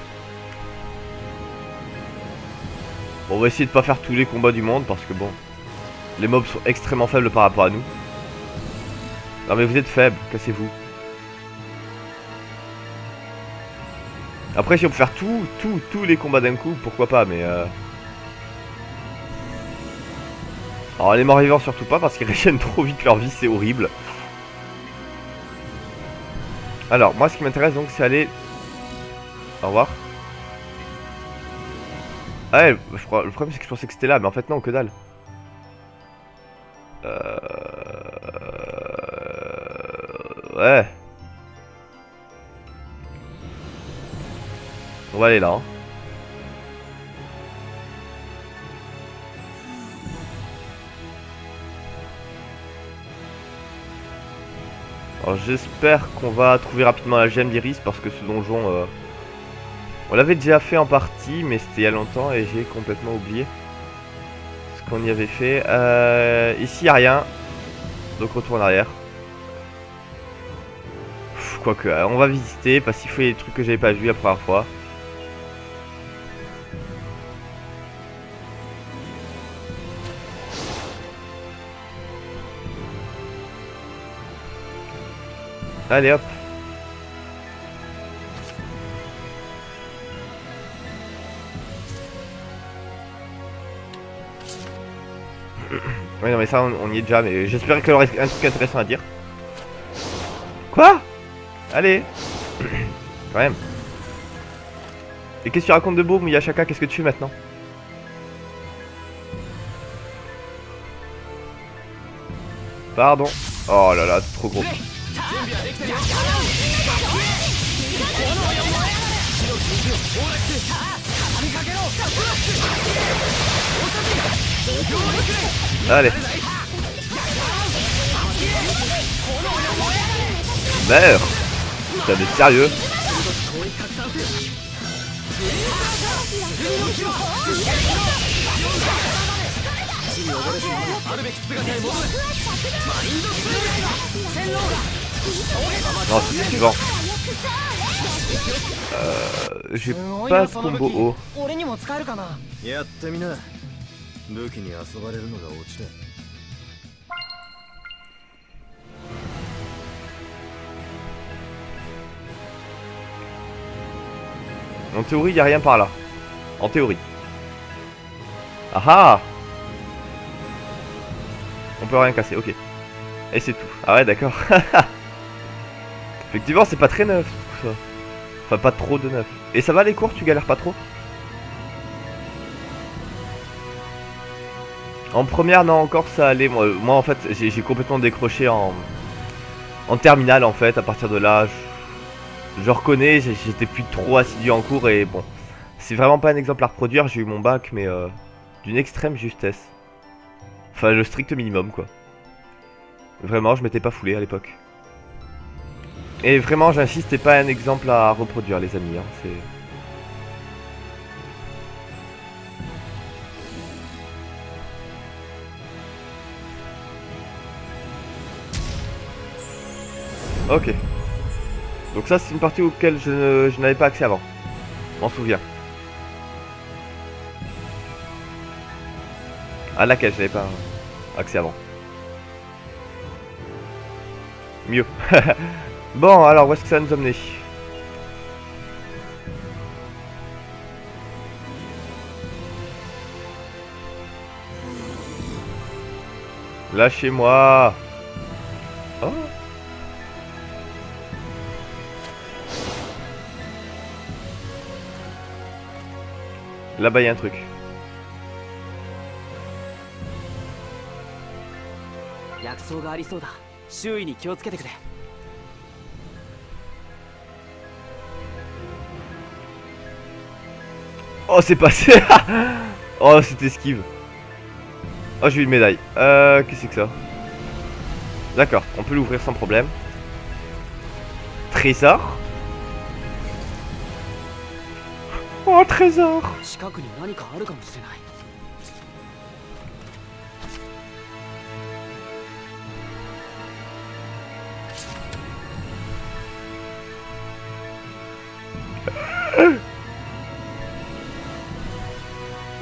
Bon, on va essayer de pas faire tous les combats du monde parce que bon, les mobs sont extrêmement faibles par rapport à nous. Non mais vous êtes faibles, cassez-vous. Après si on peut faire tout, tout, tous les combats d'un coup, pourquoi pas, mais euh... Alors les morts vivants surtout pas parce qu'ils régènent trop vite leur vie, c'est horrible. Alors moi ce qui m'intéresse donc c'est aller... Au revoir. Ah ouais, le problème c'est que je pensais que c'était là, mais en fait non, que dalle. Euh... Ouais. On va aller là. hein. Alors j'espère qu'on va trouver rapidement la gemme d'Iris parce que ce donjon... euh, On l'avait déjà fait en partie mais c'était il y a longtemps et j'ai complètement oublié ce qu'on y avait fait. Euh, ici il n'y a rien. Donc retour en arrière. Quoique, euh, on va visiter parce qu'il faut des trucs que j'avais pas vu la première fois. Allez hop. Oui non mais ça on, y est déjà mais j'espère qu'elle aurait un truc intéressant à dire. Quoi? Allez Quand même. Et qu'est-ce que tu racontes de beau Miyashaka? Qu'est-ce que tu fais maintenant? Pardon. Oh là là, trop gros. Allez. Meurs Putain mais sérieux Non c'est suivant. Euh, j'ai pas de combo haut. 武器に遊ばれるのがオチだ En théorie, il a rien par là. En théorie. Ah ah On peut rien casser, ok. Et c'est tout. Ah ouais, d'accord. Effectivement, c'est pas très neuf tout ça. Enfin, pas trop de neuf. Et ça va les cours, tu galères pas trop En première, non, encore ça allait. Moi, moi, en fait, j'ai complètement décroché en, terminale, en fait. À partir de là, je, reconnais, j'étais plus trop assidu en cours et bon. C'est vraiment pas un exemple à reproduire. J'ai eu mon bac, mais euh, d'une extrême justesse. Enfin, le strict minimum, quoi. Vraiment, je m'étais pas foulé à l'époque. Et vraiment, j'insiste, c'est pas un exemple à reproduire, les amis. hein, c'est. Ok. Donc ça, c'est une partie auquel je, n'avais pas accès avant. M'en souviens. À laquelle je n'avais pas accès avant. Mieux. bon, alors, où est-ce que ça nous amener? Lâchez-moi Oh Là-bas, il y a un truc. Oh, c'est passé Oh, c'était esquive. Oh, j'ai eu une médaille. Euh, qu'est-ce que c'est que ça? D'accord, on peut l'ouvrir sans problème. Trésor Oh, trésor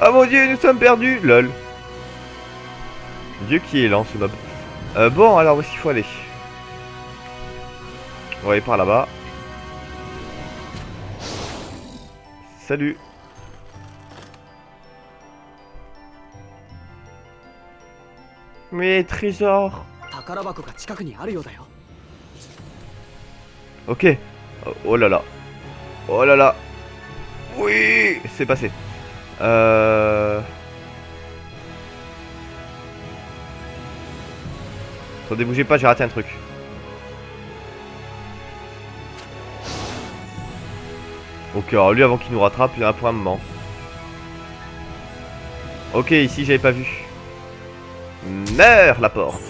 Ah mon dieu, nous sommes perdus Lol. Dieu qui est lent ce mob. Euh, bon, alors où est-ce qu'il faut aller? On va aller par là-bas. Salut. Mais trésor. Ok. Oh, oh, là là. Oh là là. Oui. C'est passé. Euh. Attendez, bougez pas, j'ai raté un truc. Ok, alors lui avant qu'il nous rattrape, il y a un moment. Ok, ici j'avais pas vu. Meurs la porte.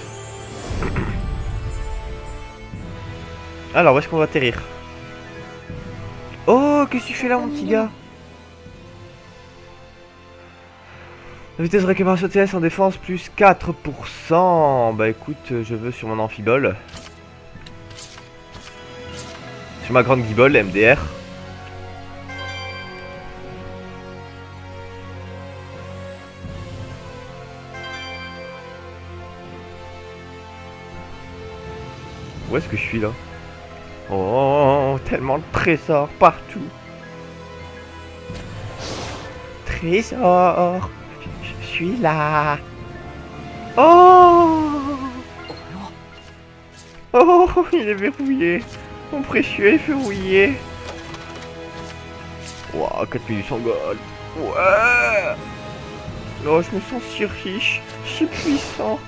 Alors, où est-ce qu'on va atterrir? Oh, qu'est-ce que tu fais là, mon petit gars? Vitesse de récupération TS en défense plus 4%. Bah écoute, je veux sur mon amphibole. Sur ma grande guibole, MDR. Où est-ce que je suis là Oh, tellement de trésors partout. Trésor. Je suis là. Oh Oh, il est verrouillé. Mon précieux est verrouillé. Waouh, 4800 gold. Ouais Oh, je me sens si riche, si puissant.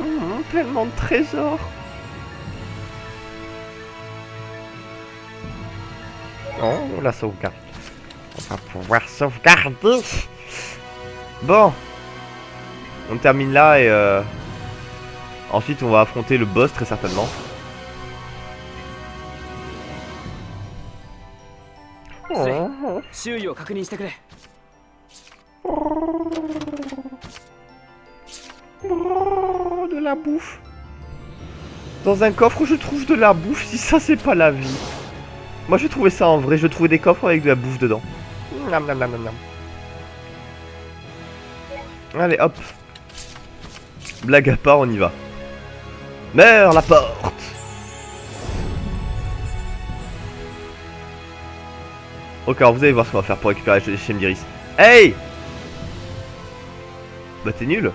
Hum, tellement de trésors. Oh, la sauvegarde. On va pouvoir sauvegarder. Bon. On termine là et... Euh, ensuite, on va affronter le boss très certainement. Oh. De la bouffe. Dans un coffre, je trouve de la bouffe. Si ça, c'est pas la vie. Moi, je trouvais ça en vrai. Je trouvais des coffres avec de la bouffe dedans. Nam, nam, nam. Allez, hop. Blague à part, on y va. Meurs la porte Ok, alors vous allez voir ce qu'on va faire pour récupérer les chaînes d'Iris. Hey Bah t'es nul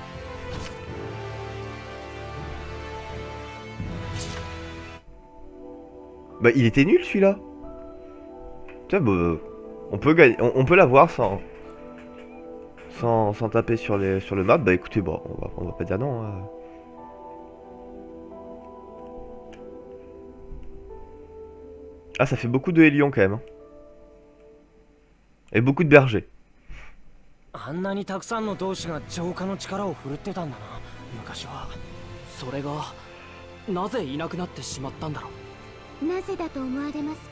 Bah il était nul celui-là Tiens bah... On peut gagner, on, on peut l'avoir sans... sans... sans taper sur, les, sur le map, bah écoutez, bon, on va, on va pas dire non. hein. Ah ça fait beaucoup de hélions quand même. hein. Et beaucoup de bergers. あんなにたくさんの同志が浄化の力を振るってたんだな昔はそれがなぜいなくなってしまったんだろなぜだと思われますかう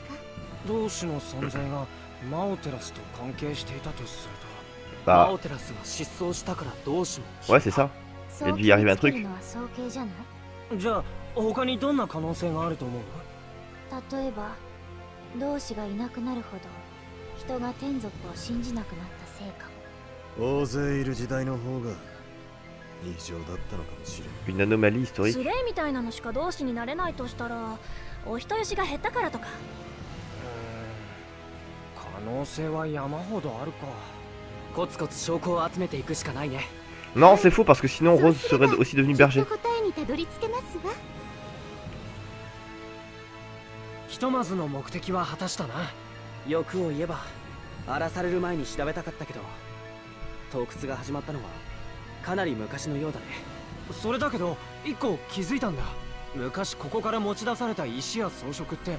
同志の存在がマオテラスと関係していたとするとマオテラスが失踪したから同志も ouais c'est ça. そう Il は早計じゃない。じゃあ他にどんな可能性があると思う？例えば同志がいなくなるほど人が天族を信じなくなったせいかも。大勢いる時代の方が異常だったのかもしれん。Une anomalie historique. スレイみたいなのしか同志になれないとしたらお人よしが減ったからとか。可能性は山ほどあるか。コツコツ証拠を集めていくしかないね。Non, c'est faux parce que sinon そう Rose serait ば aussi devenue berger. と答えにたどり着けますわひとまずの目的は果たしたな欲を言えば荒らされる前に調べたかったけど洞窟が始まったのはかなり昔のようだね。それだけど一個気づいたんだ。昔ここから持ち出された石や装飾って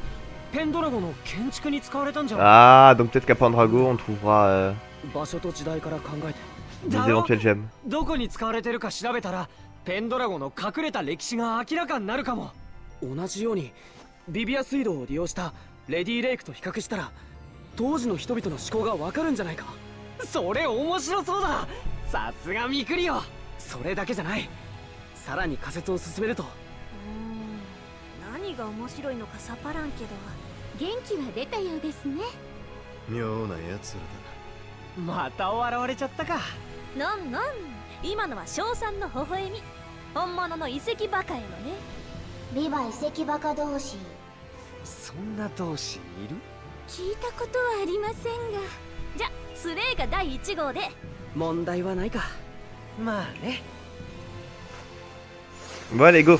ペンドラゴの建築に使われたんじゃない Ah, donc peut-être qu'à Pendrago on trouvera euh, 場所と時代から考えて des éventuels gemmes. 元気は出たようですね。妙な奴らだ。また笑われちゃったか。のんのん？今のは賞賛の微笑み。本物の遺跡バカへのね。ビバ遺跡バカ同士。そんな同士いる？聞いたことはありませんが。じゃスレイが第1号で。問題はないか。まあね。Vale, go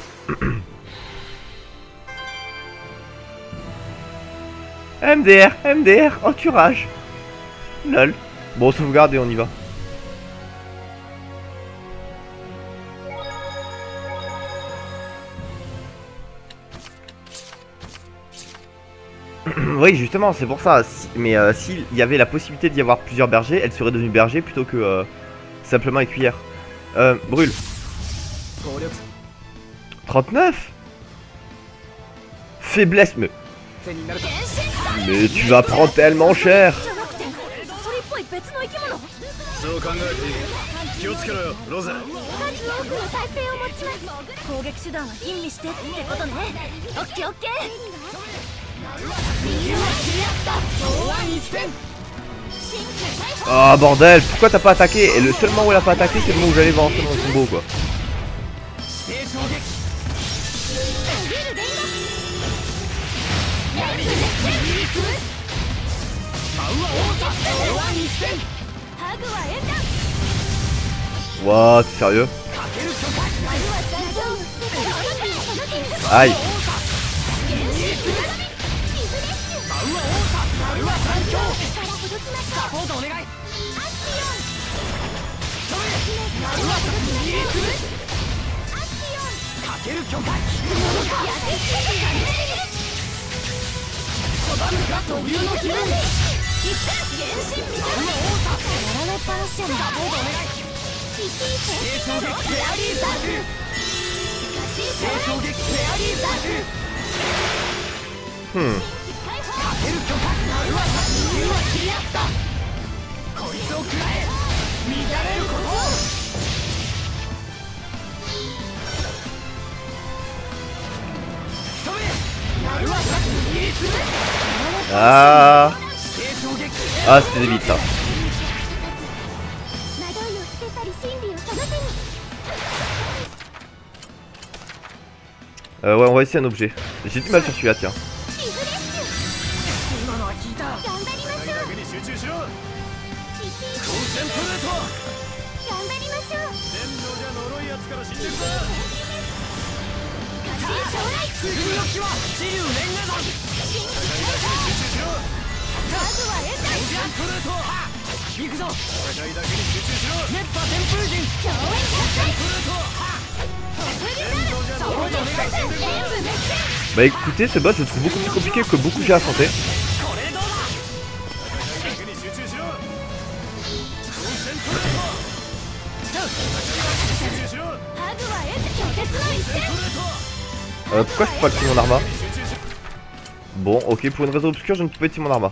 MDR, MDR, entourage. Lol. Bon, sauvegarde et on y va. oui, justement, c'est pour ça. Mais euh, s'il y avait la possibilité d'y avoir plusieurs bergers, elle serait devenue berger plutôt que euh, simplement écuyère. Euh, brûle. 39 Faiblesse, mais... Mais tu vas prendre tellement cher Ah oh, bordel, pourquoi t'as pas attaqué? Et le seul moment où elle a pas attaqué, c'est le moment où j'allais voir mon combo quoi. わあ、sérieux? らあっぱなしお願い成長フェアリー。成長フェアリーける許可なるわは切り合ったこいつをらえ乱れることを 衝撃 Ah, c'était vite ça. 迷いを捨て去り真理を探せに Euh, ouais, on va essayer un objet. J'ai du mal sur celui-là, tiens. Bah écoutez ce boss je trouve beaucoup plus compliqué que beaucoup j'ai affronté. Euh, pourquoi je peux pas le mon arma? Bon, ok, pour une raison obscure, je ne peux pas utiliser mon arma.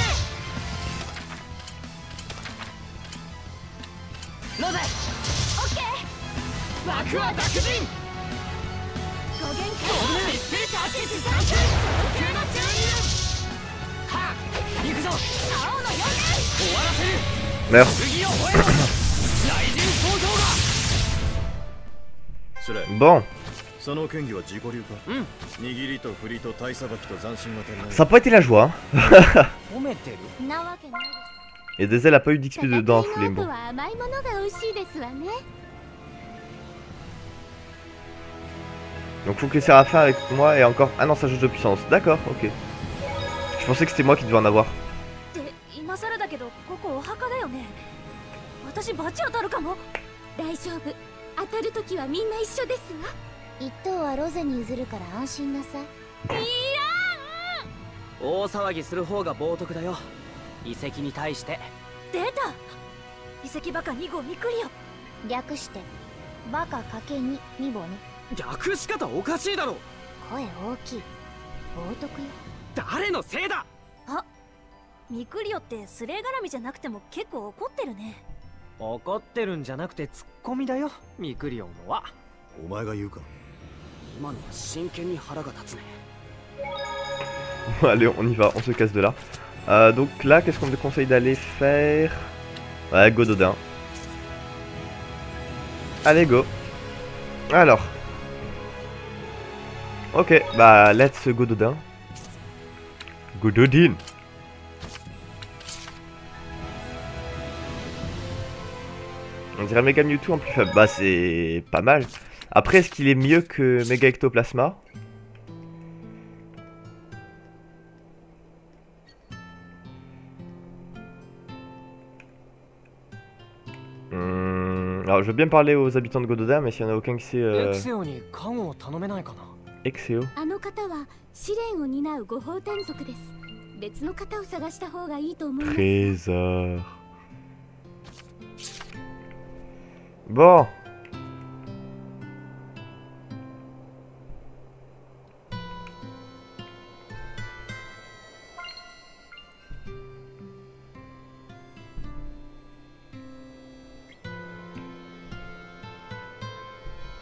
ない無駄だ湧き上がれロゼオッケー枠は濁人。ご限界ゴールスピリットアキスサンキュー急な注入はっ。行くぞ。青の4終わらせる Meurs. 次を吠えろ。雷神創造が。失礼。Bon, その剣技は自己流か？うん。握りと振りと体さばきと斬新が足りない ça n'a pas été la joie. Hein. 褒めてる？なわけない Et Denzel n'a pas eu d'XP dedans, foulé, bon. Donc faut que les séraphins avec moi et encore... Ah non, ça joue de puissance. D'accord, ok. Je pensais que c'était moi qui devais en avoir. 遺跡に対して。出た。遺跡バカ2号ミクリオ略してバカかけに2号ね。略し方おかしいだろ。声大きい。冒涜よ。誰のせいだ。ミクリオってスレ絡みじゃなくても結構怒ってるね。怒ってるんじゃなくてツッコミだよミクリオンのは。お前が言うか今のは真剣に腹が立つね。Bon, allez, on y va, on se casse de là. Euh, donc là, qu'est-ce qu'on me conseille d'aller faire? Ouais, Gododin. Allez, go. Alors. Ok, bah, let's Gododin. Gododin. On dirait Mega Mewtwo en plus faible. Bah, c'est pas mal. Après, est-ce qu'il est mieux que Mega Ectoplasma? Alors, je veux bien parler aux habitants de Gododa, mais s'il n'y en a aucun qui sait... Euh... Exeo. Trésor. Bon,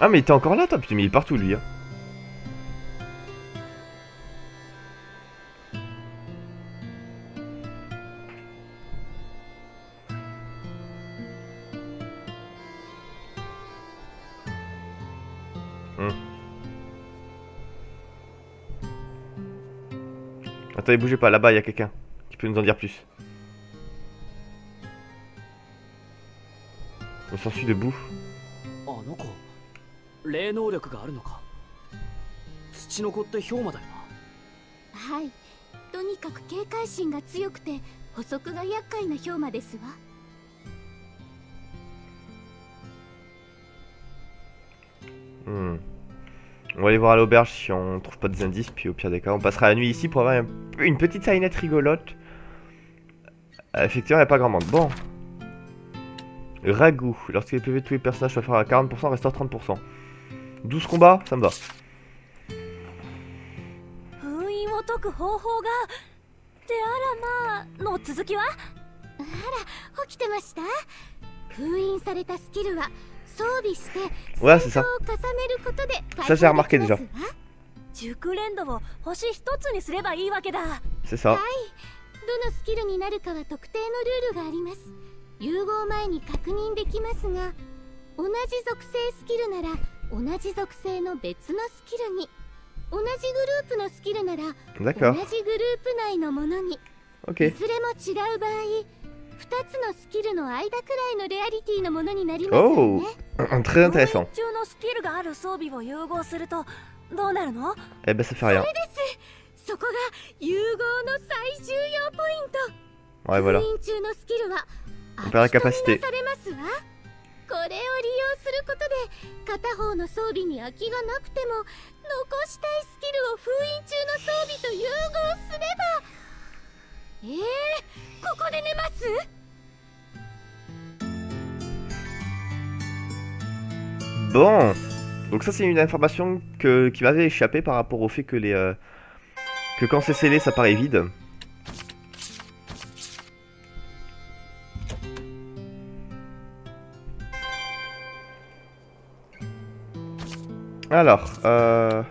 Ah mais il était encore là toi, putain mais il est partout lui hein. Hmm. Attendez, bougez pas, là-bas, il y a quelqu'un qui peut nous en dire plus. On s'en suit debout. Oh, non, quoi. 霊能力があるのか土の子って氷馬だよなはいとにかく警戒心が強くて捕捉が厄介な氷馬ですわ Hmm. On va aller voir à l'auberge si on trouve pas des indices, puis au pire des cas, on passera la nuit ici pour avoir un- une petite salinette rigolote. Euh, effectivement, il n'y a pas grand monde. Bon. Ragout. Lorsque les PV de tous les personnages sont faire à 40%, restaure 30%. 12 combats, ça me va. の続きは？あら起きてました？封印されたスキルは装備して戦争を重ねることで解決できますわ。熟練度を星一つにすればいいわけだ。はい。どのスキルになるかは特定のルールがあります。融合前に確認できますが同じ属性スキルなら同じ属性の別のスキルに同じグループのスキルなら同.じグループ内のものにい Ok. ずれも違う場合2つのスキルの間くらいのレアリティのものになりますよ Oh ね Très 印中のスキルがある装備を融合するとどうなるの？Eh ben, ça fait rien. そこが融合の最重要ポイント Ouais, voilà. 封印中のスキルは On perd la capacité. されますわこれを利用することで片方の装備に空きがなくても残したいスキルを封印中の装備と融合すればえー、ここで寝ます Bon. Donc ça, c'est une information que, qui m'avait échappé par rapport au fait que les... euh, que quand c'est scellé, ça paraît vide. Alors, euh...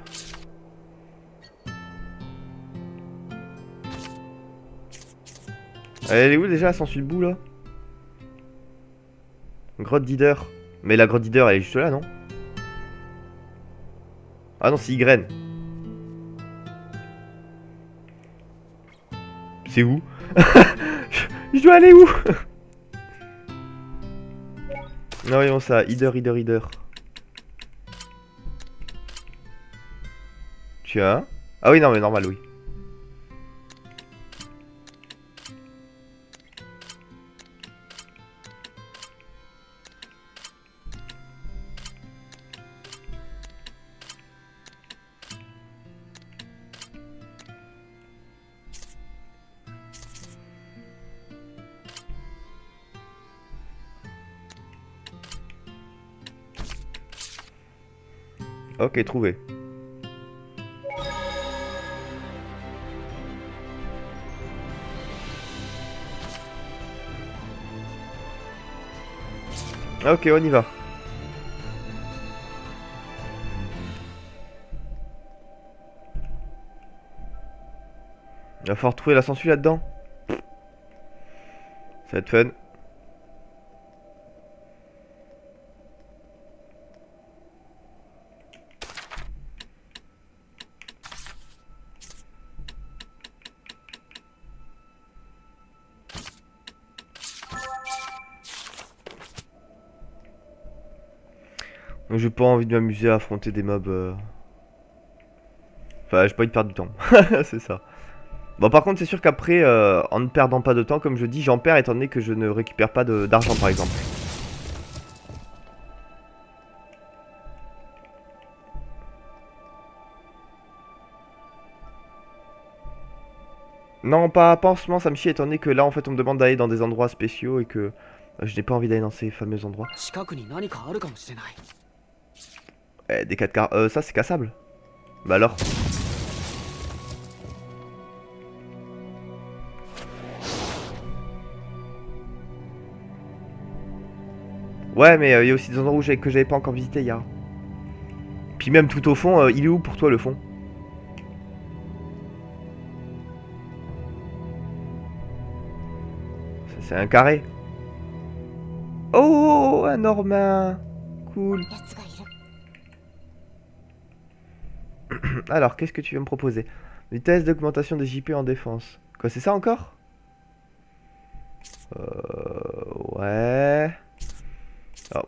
Elle est où déjà, sans le bout là? Grotte d'Ider. Mais la grotte d'Ider, elle est juste là, non? Ah non, c'est Y. C'est où? Je dois aller où? Non, voyons ça. Header, header, header. Tu as Ah oui, non, mais normal, oui. Ok, trouvé. Ok, on y va. Il va falloir trouver la censure là-dedans. Ça va être fun. J'ai pas envie de m'amuser à affronter des mobs. euh. Enfin, j'ai pas envie de perdre du temps. c'est ça. Bon, par contre, c'est sûr qu'après, euh, en ne perdant pas de temps, comme je dis, j'en perds étant donné que je ne récupère pas d'argent, par exemple. Non, pas, pas en ce moment, ça me chie étant donné que là, en fait, on me demande d'aller dans des endroits spéciaux et que je n'ai pas envie d'aller dans ces fameux endroits. Eh, des 4 cartes. Euh, ça, c'est cassable. Bah alors. Ouais, mais il y a aussi des endroits où que j'avais pas encore visité hier. Puis même tout au fond, euh, il est où pour toi le fond? C'est un carré. Oh, un Normain. Cool. Alors, qu'est-ce que tu veux me proposer? Vitesse d'augmentation des JP en défense. Quoi, c'est ça encore? Euh... Ouais... Oh.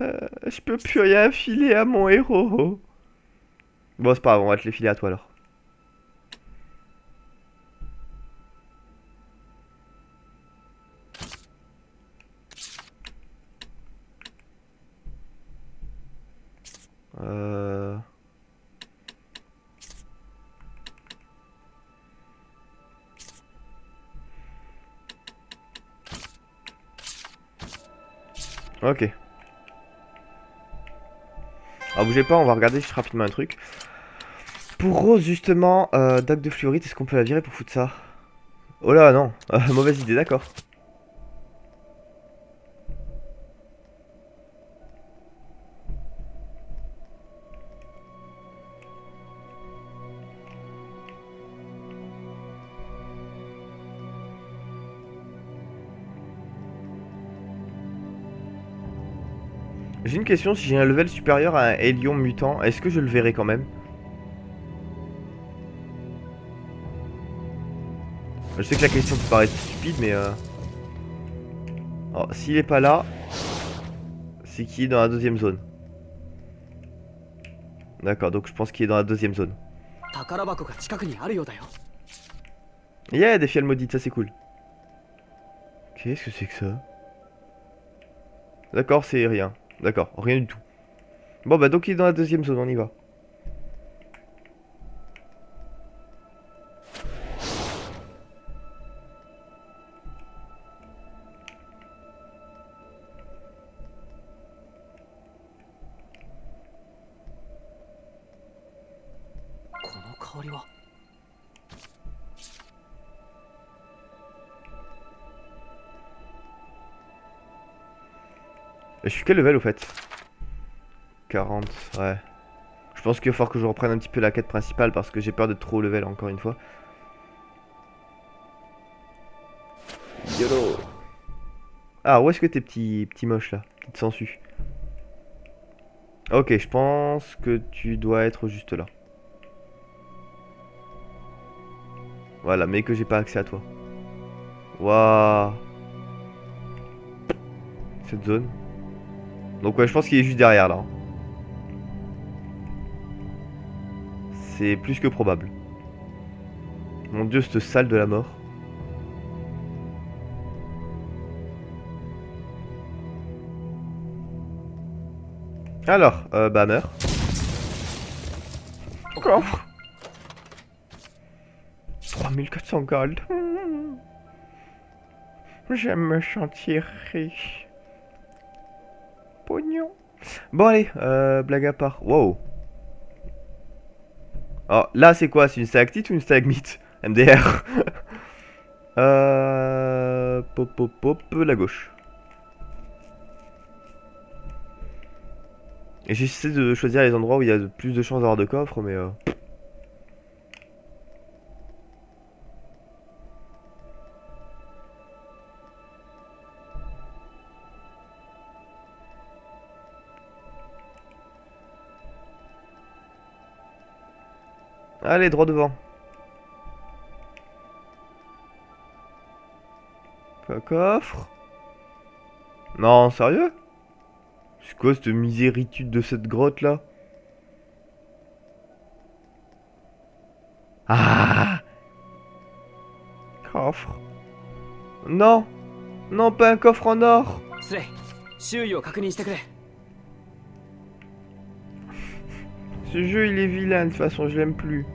Euh, je peux plus rien filer à mon héros. Bon, c'est pas grave, on va te les filer à toi alors. Ok. Alors bougez pas, on va regarder juste rapidement un truc. Pour Rose justement, euh, de Fluorite, est-ce qu'on peut la virer pour foutre ça? Oh là non, mauvaise idée, d'accord. J'ai une question, si j'ai un level supérieur à un Helion mutant, est-ce que je le verrai quand même? Je sais que la question peut paraître stupide, mais... Euh, oh, s'il est pas là, c'est qu'il est dans la deuxième zone. D'accord, donc je pense qu'il est dans la deuxième zone. Yeah, des fiales maudites, ça c'est cool. Qu'est-ce que c'est que ça? D'accord, c'est rien. D'accord, rien du tout. Bon bah donc il est dans la deuxième zone, on y va. Quel level au fait? 40, ouais. Je pense qu'il va falloir que je reprenne un petit peu la quête principale parce que j'ai peur d'être trop level encore une fois. YOLO Ah, où est-ce que t'es petit, petit moche là? Petite sangsue Ok, je pense que tu dois être juste là. Voilà, mais que j'ai pas accès à toi. Waouh. Cette zone. Donc ouais, je pense qu'il est juste derrière là. C'est plus que probable. Mon dieu, cette salle de la mort. Alors, euh, bah meurs. Coffre 3400 gold. J'aime me sentir riche. Bon allez, euh, blague à part. Wow. Alors là c'est quoi? C'est une stalactite ou une stalagmite MDR. euh... Pop pop pop, la gauche. Et j'essaie de choisir les endroits où il y a plus de chances d'avoir de coffres, mais... Euh... Allez, droit devant. Pas coffre. Non, sérieux? C'est quoi cette miséritude de cette grotte là? Ah! Coffre. Non. Non, pas un coffre en or. Ce jeu il est vilain de toute façon, je l'aime plus.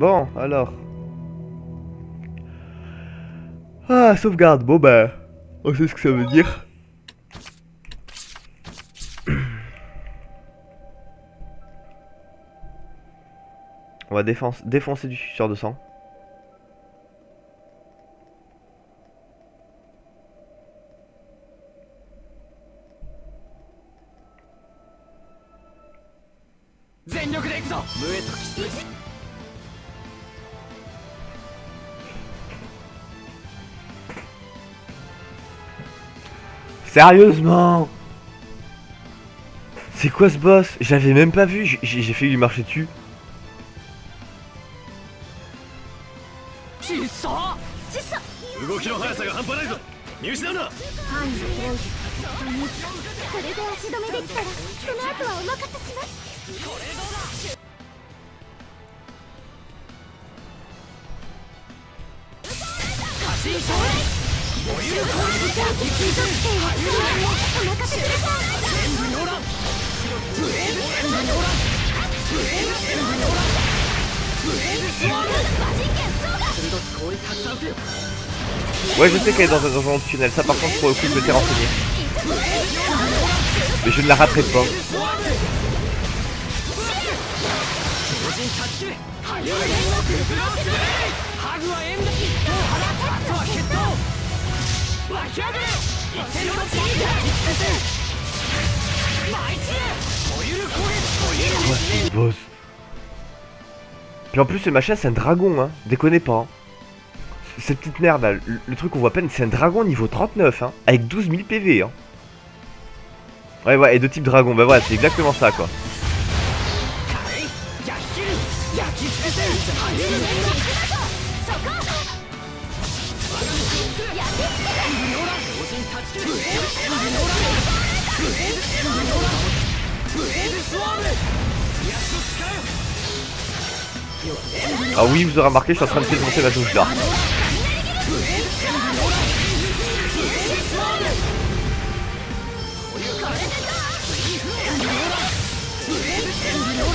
Bon, alors. Ah, sauvegarde. Bon, bah. On sait ce que ça veut dire. On va défoncer du suceur de sang. Sérieusement C'est quoi ce boss J'avais même pas vu, j'ai fait lui marcher dessus. Ouais, je sais qu'elle est dans un donjon tunnel. Ça, par contre, pour le coup, je m'étais renseigné. Mais je ne la raterai pas. Boss Puis en plus, ce machin, c'est un dragon, hein. Déconnez pas. Hein. Cette petite merde le, truc qu'on voit peine, c'est un dragon niveau 39, hein. Avec 12 000 PV, hein. Ouais, ouais, et de type dragon. Bah voilà, c'est exactement ça, quoi. Ah oui, vous aurez remarqué, je suis en train de démonter la touche là.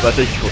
Bataille qui compte.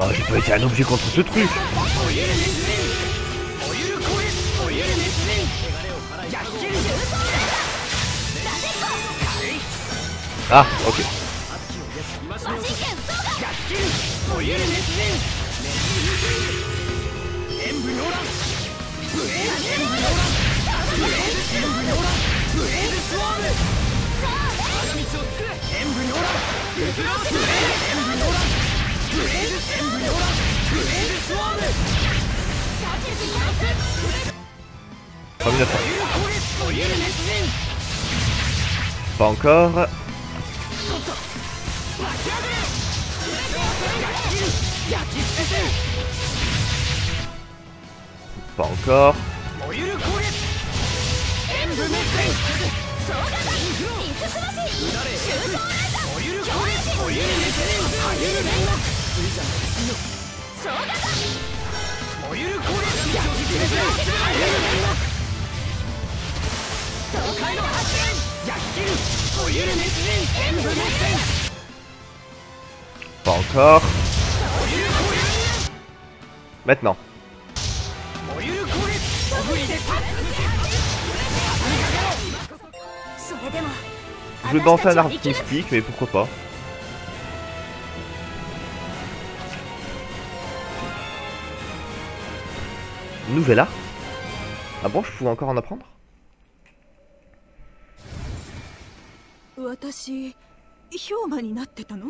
Oh, j'ai pas été un objet contre ce truc Ah, ok. Cents. Pas encore. Pas encore. Pas encore. Maintenant. Je veux danser un art artistique, mais pourquoi pas. Nouvel art Ah bon, je pouvais encore en apprendre 私氷馬になってたの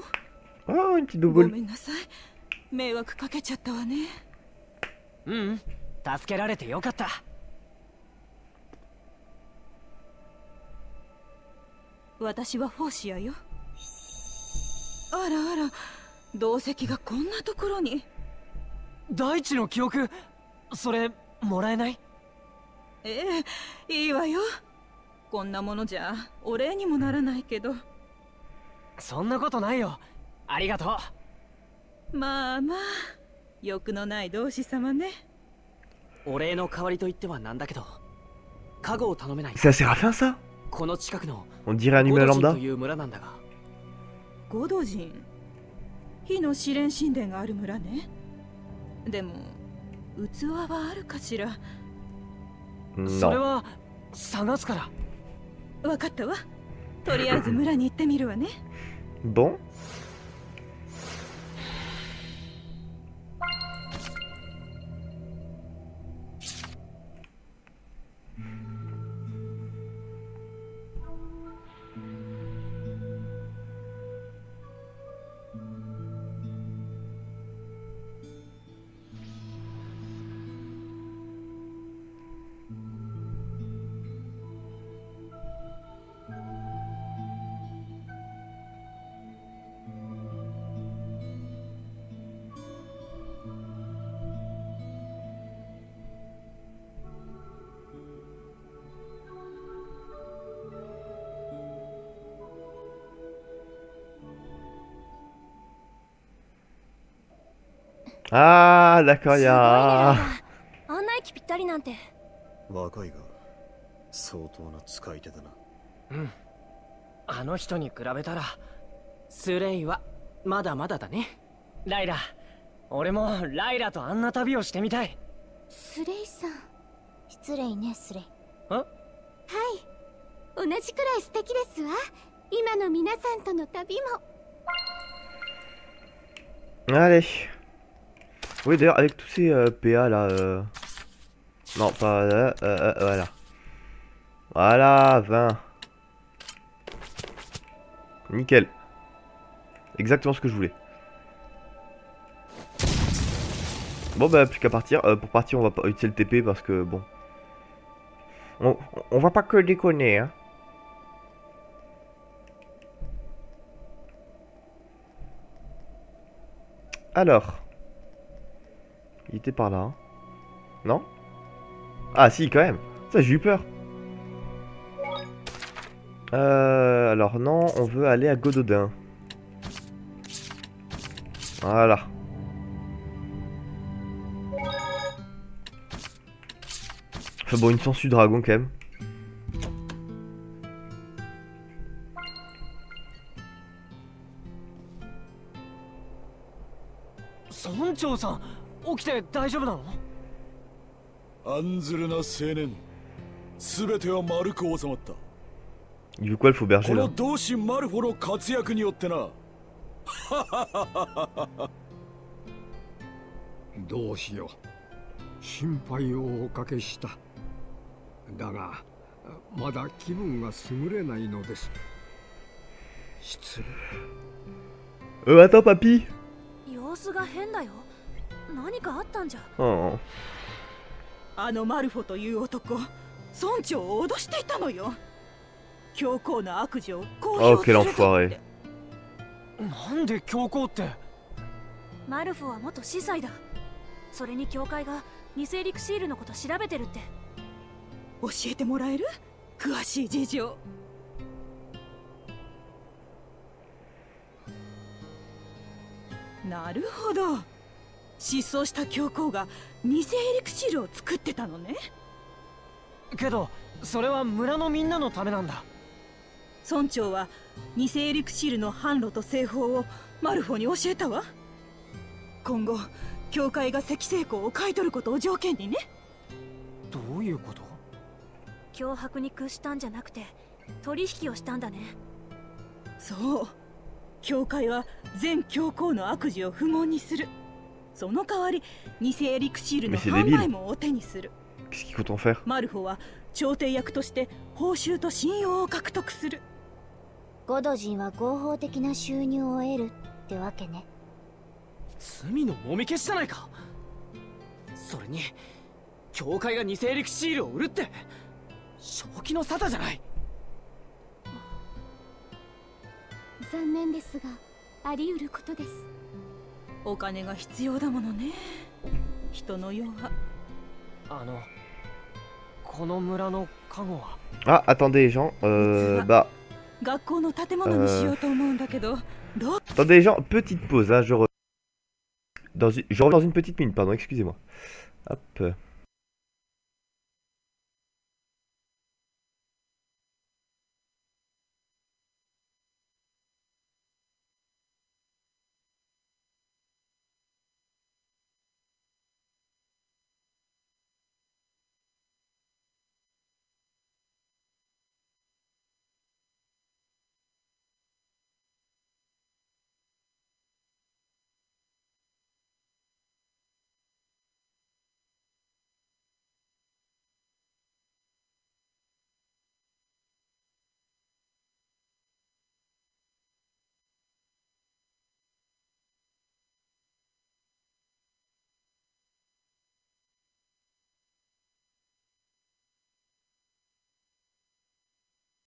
Oh, une petite ご boboule. めんなさい迷惑かけちゃったわねううん助けられてよかった 私はフォーシアよ。あらあら同席がこんなところに。大地の記憶それもらえない？ええいいわよ。こんなものじゃお礼にもならないけど。そんなことないよ。ありがとう。まあまあ欲のない同志様ね。お礼の代わりと言ってはなんだけど加護を頼めない。この近くの On dirait un ゴ humain lambda という村なんだが。ゴド人火の試練神殿がある村ね。でも器はあるかしら？それ Non. は探すから。わかったわ。とりあえず村に行ってみるわね。Bon. Ah, d'accord, il y a... あんな息ぴったりなんて。若いが相当な使い手だな。うん。あの人に比べたらスレイはまだまだだね。ライラ俺もライラとあんな旅をしてみたい。スレイさん。失礼ねスレイ。あはい。同じくらい素敵ですわ。今の皆さんとの旅も。Allez. Oui, d'ailleurs, avec tous ces euh, PA là. euh, Non, pas. euh, euh, euh, voilà. Voilà, 20. Nickel. Exactement ce que je voulais. Bon, bah, plus qu'à partir. Pour partir, on va pas utiliser le TP parce que bon. On, on va pas que déconner, hein. Alors. Il était par là. Hein. Non? Ah si, quand même. Ça, j'ai eu peur. Euh, alors non, on veut aller à Gododin. Voilà. Enfin bon, une sangsue dragon quand même. Sancho-san 起きて大丈夫なの？案ずるな青年。全ては丸く収まった。Il veut quoi le faux berger こ là の同志マルフォの活躍によってな。どうしよう。心配をおかけした。だがまだ気分が優れないのです。失礼。Euh, attends, papy 様子が変だよ何かあったんじゃ。Oh. あのマルフォという男村長を脅していたのよ。強硬な悪事を公 Oh, 表すると enfoiré. なんで強行って？マルフォは元司祭だ。それに教会が偽エリクシールのこと調べてるって。教えてもらえる？詳しい事情。なるほど失踪した教皇が偽エリクシールを作ってたのね。けどそれは村のみんなのためなんだ。村長は偽エリクシールの販路と製法をマルフォに教えたわ。今後教会が石成功を買い取ることを条件にね。どういうこと？脅迫に屈したんじゃなくて取引をしたんだね。そう。教会は全教皇の悪事を不問にするその代わり偽エリクシールの販.売もお手にする。マルフォは調停役として報酬と信用を獲得する。ゴド人は合法的な収入を得るってわけね。罪のもみ消しじゃないか。それに教会が偽エリクシールを売るって正気の沙汰じゃない。残念ですがあり得ることです お金が必要だものね人の世はあのこの村の加護は Ah, attendez, les gens. Euh, bah, 学校の建物にしようと思うんだけど、どう attendez, les gens. Petite pause, hein. Je, re... dans une... je reviens dans une petite minute, pardon, excusez-moi. Hop.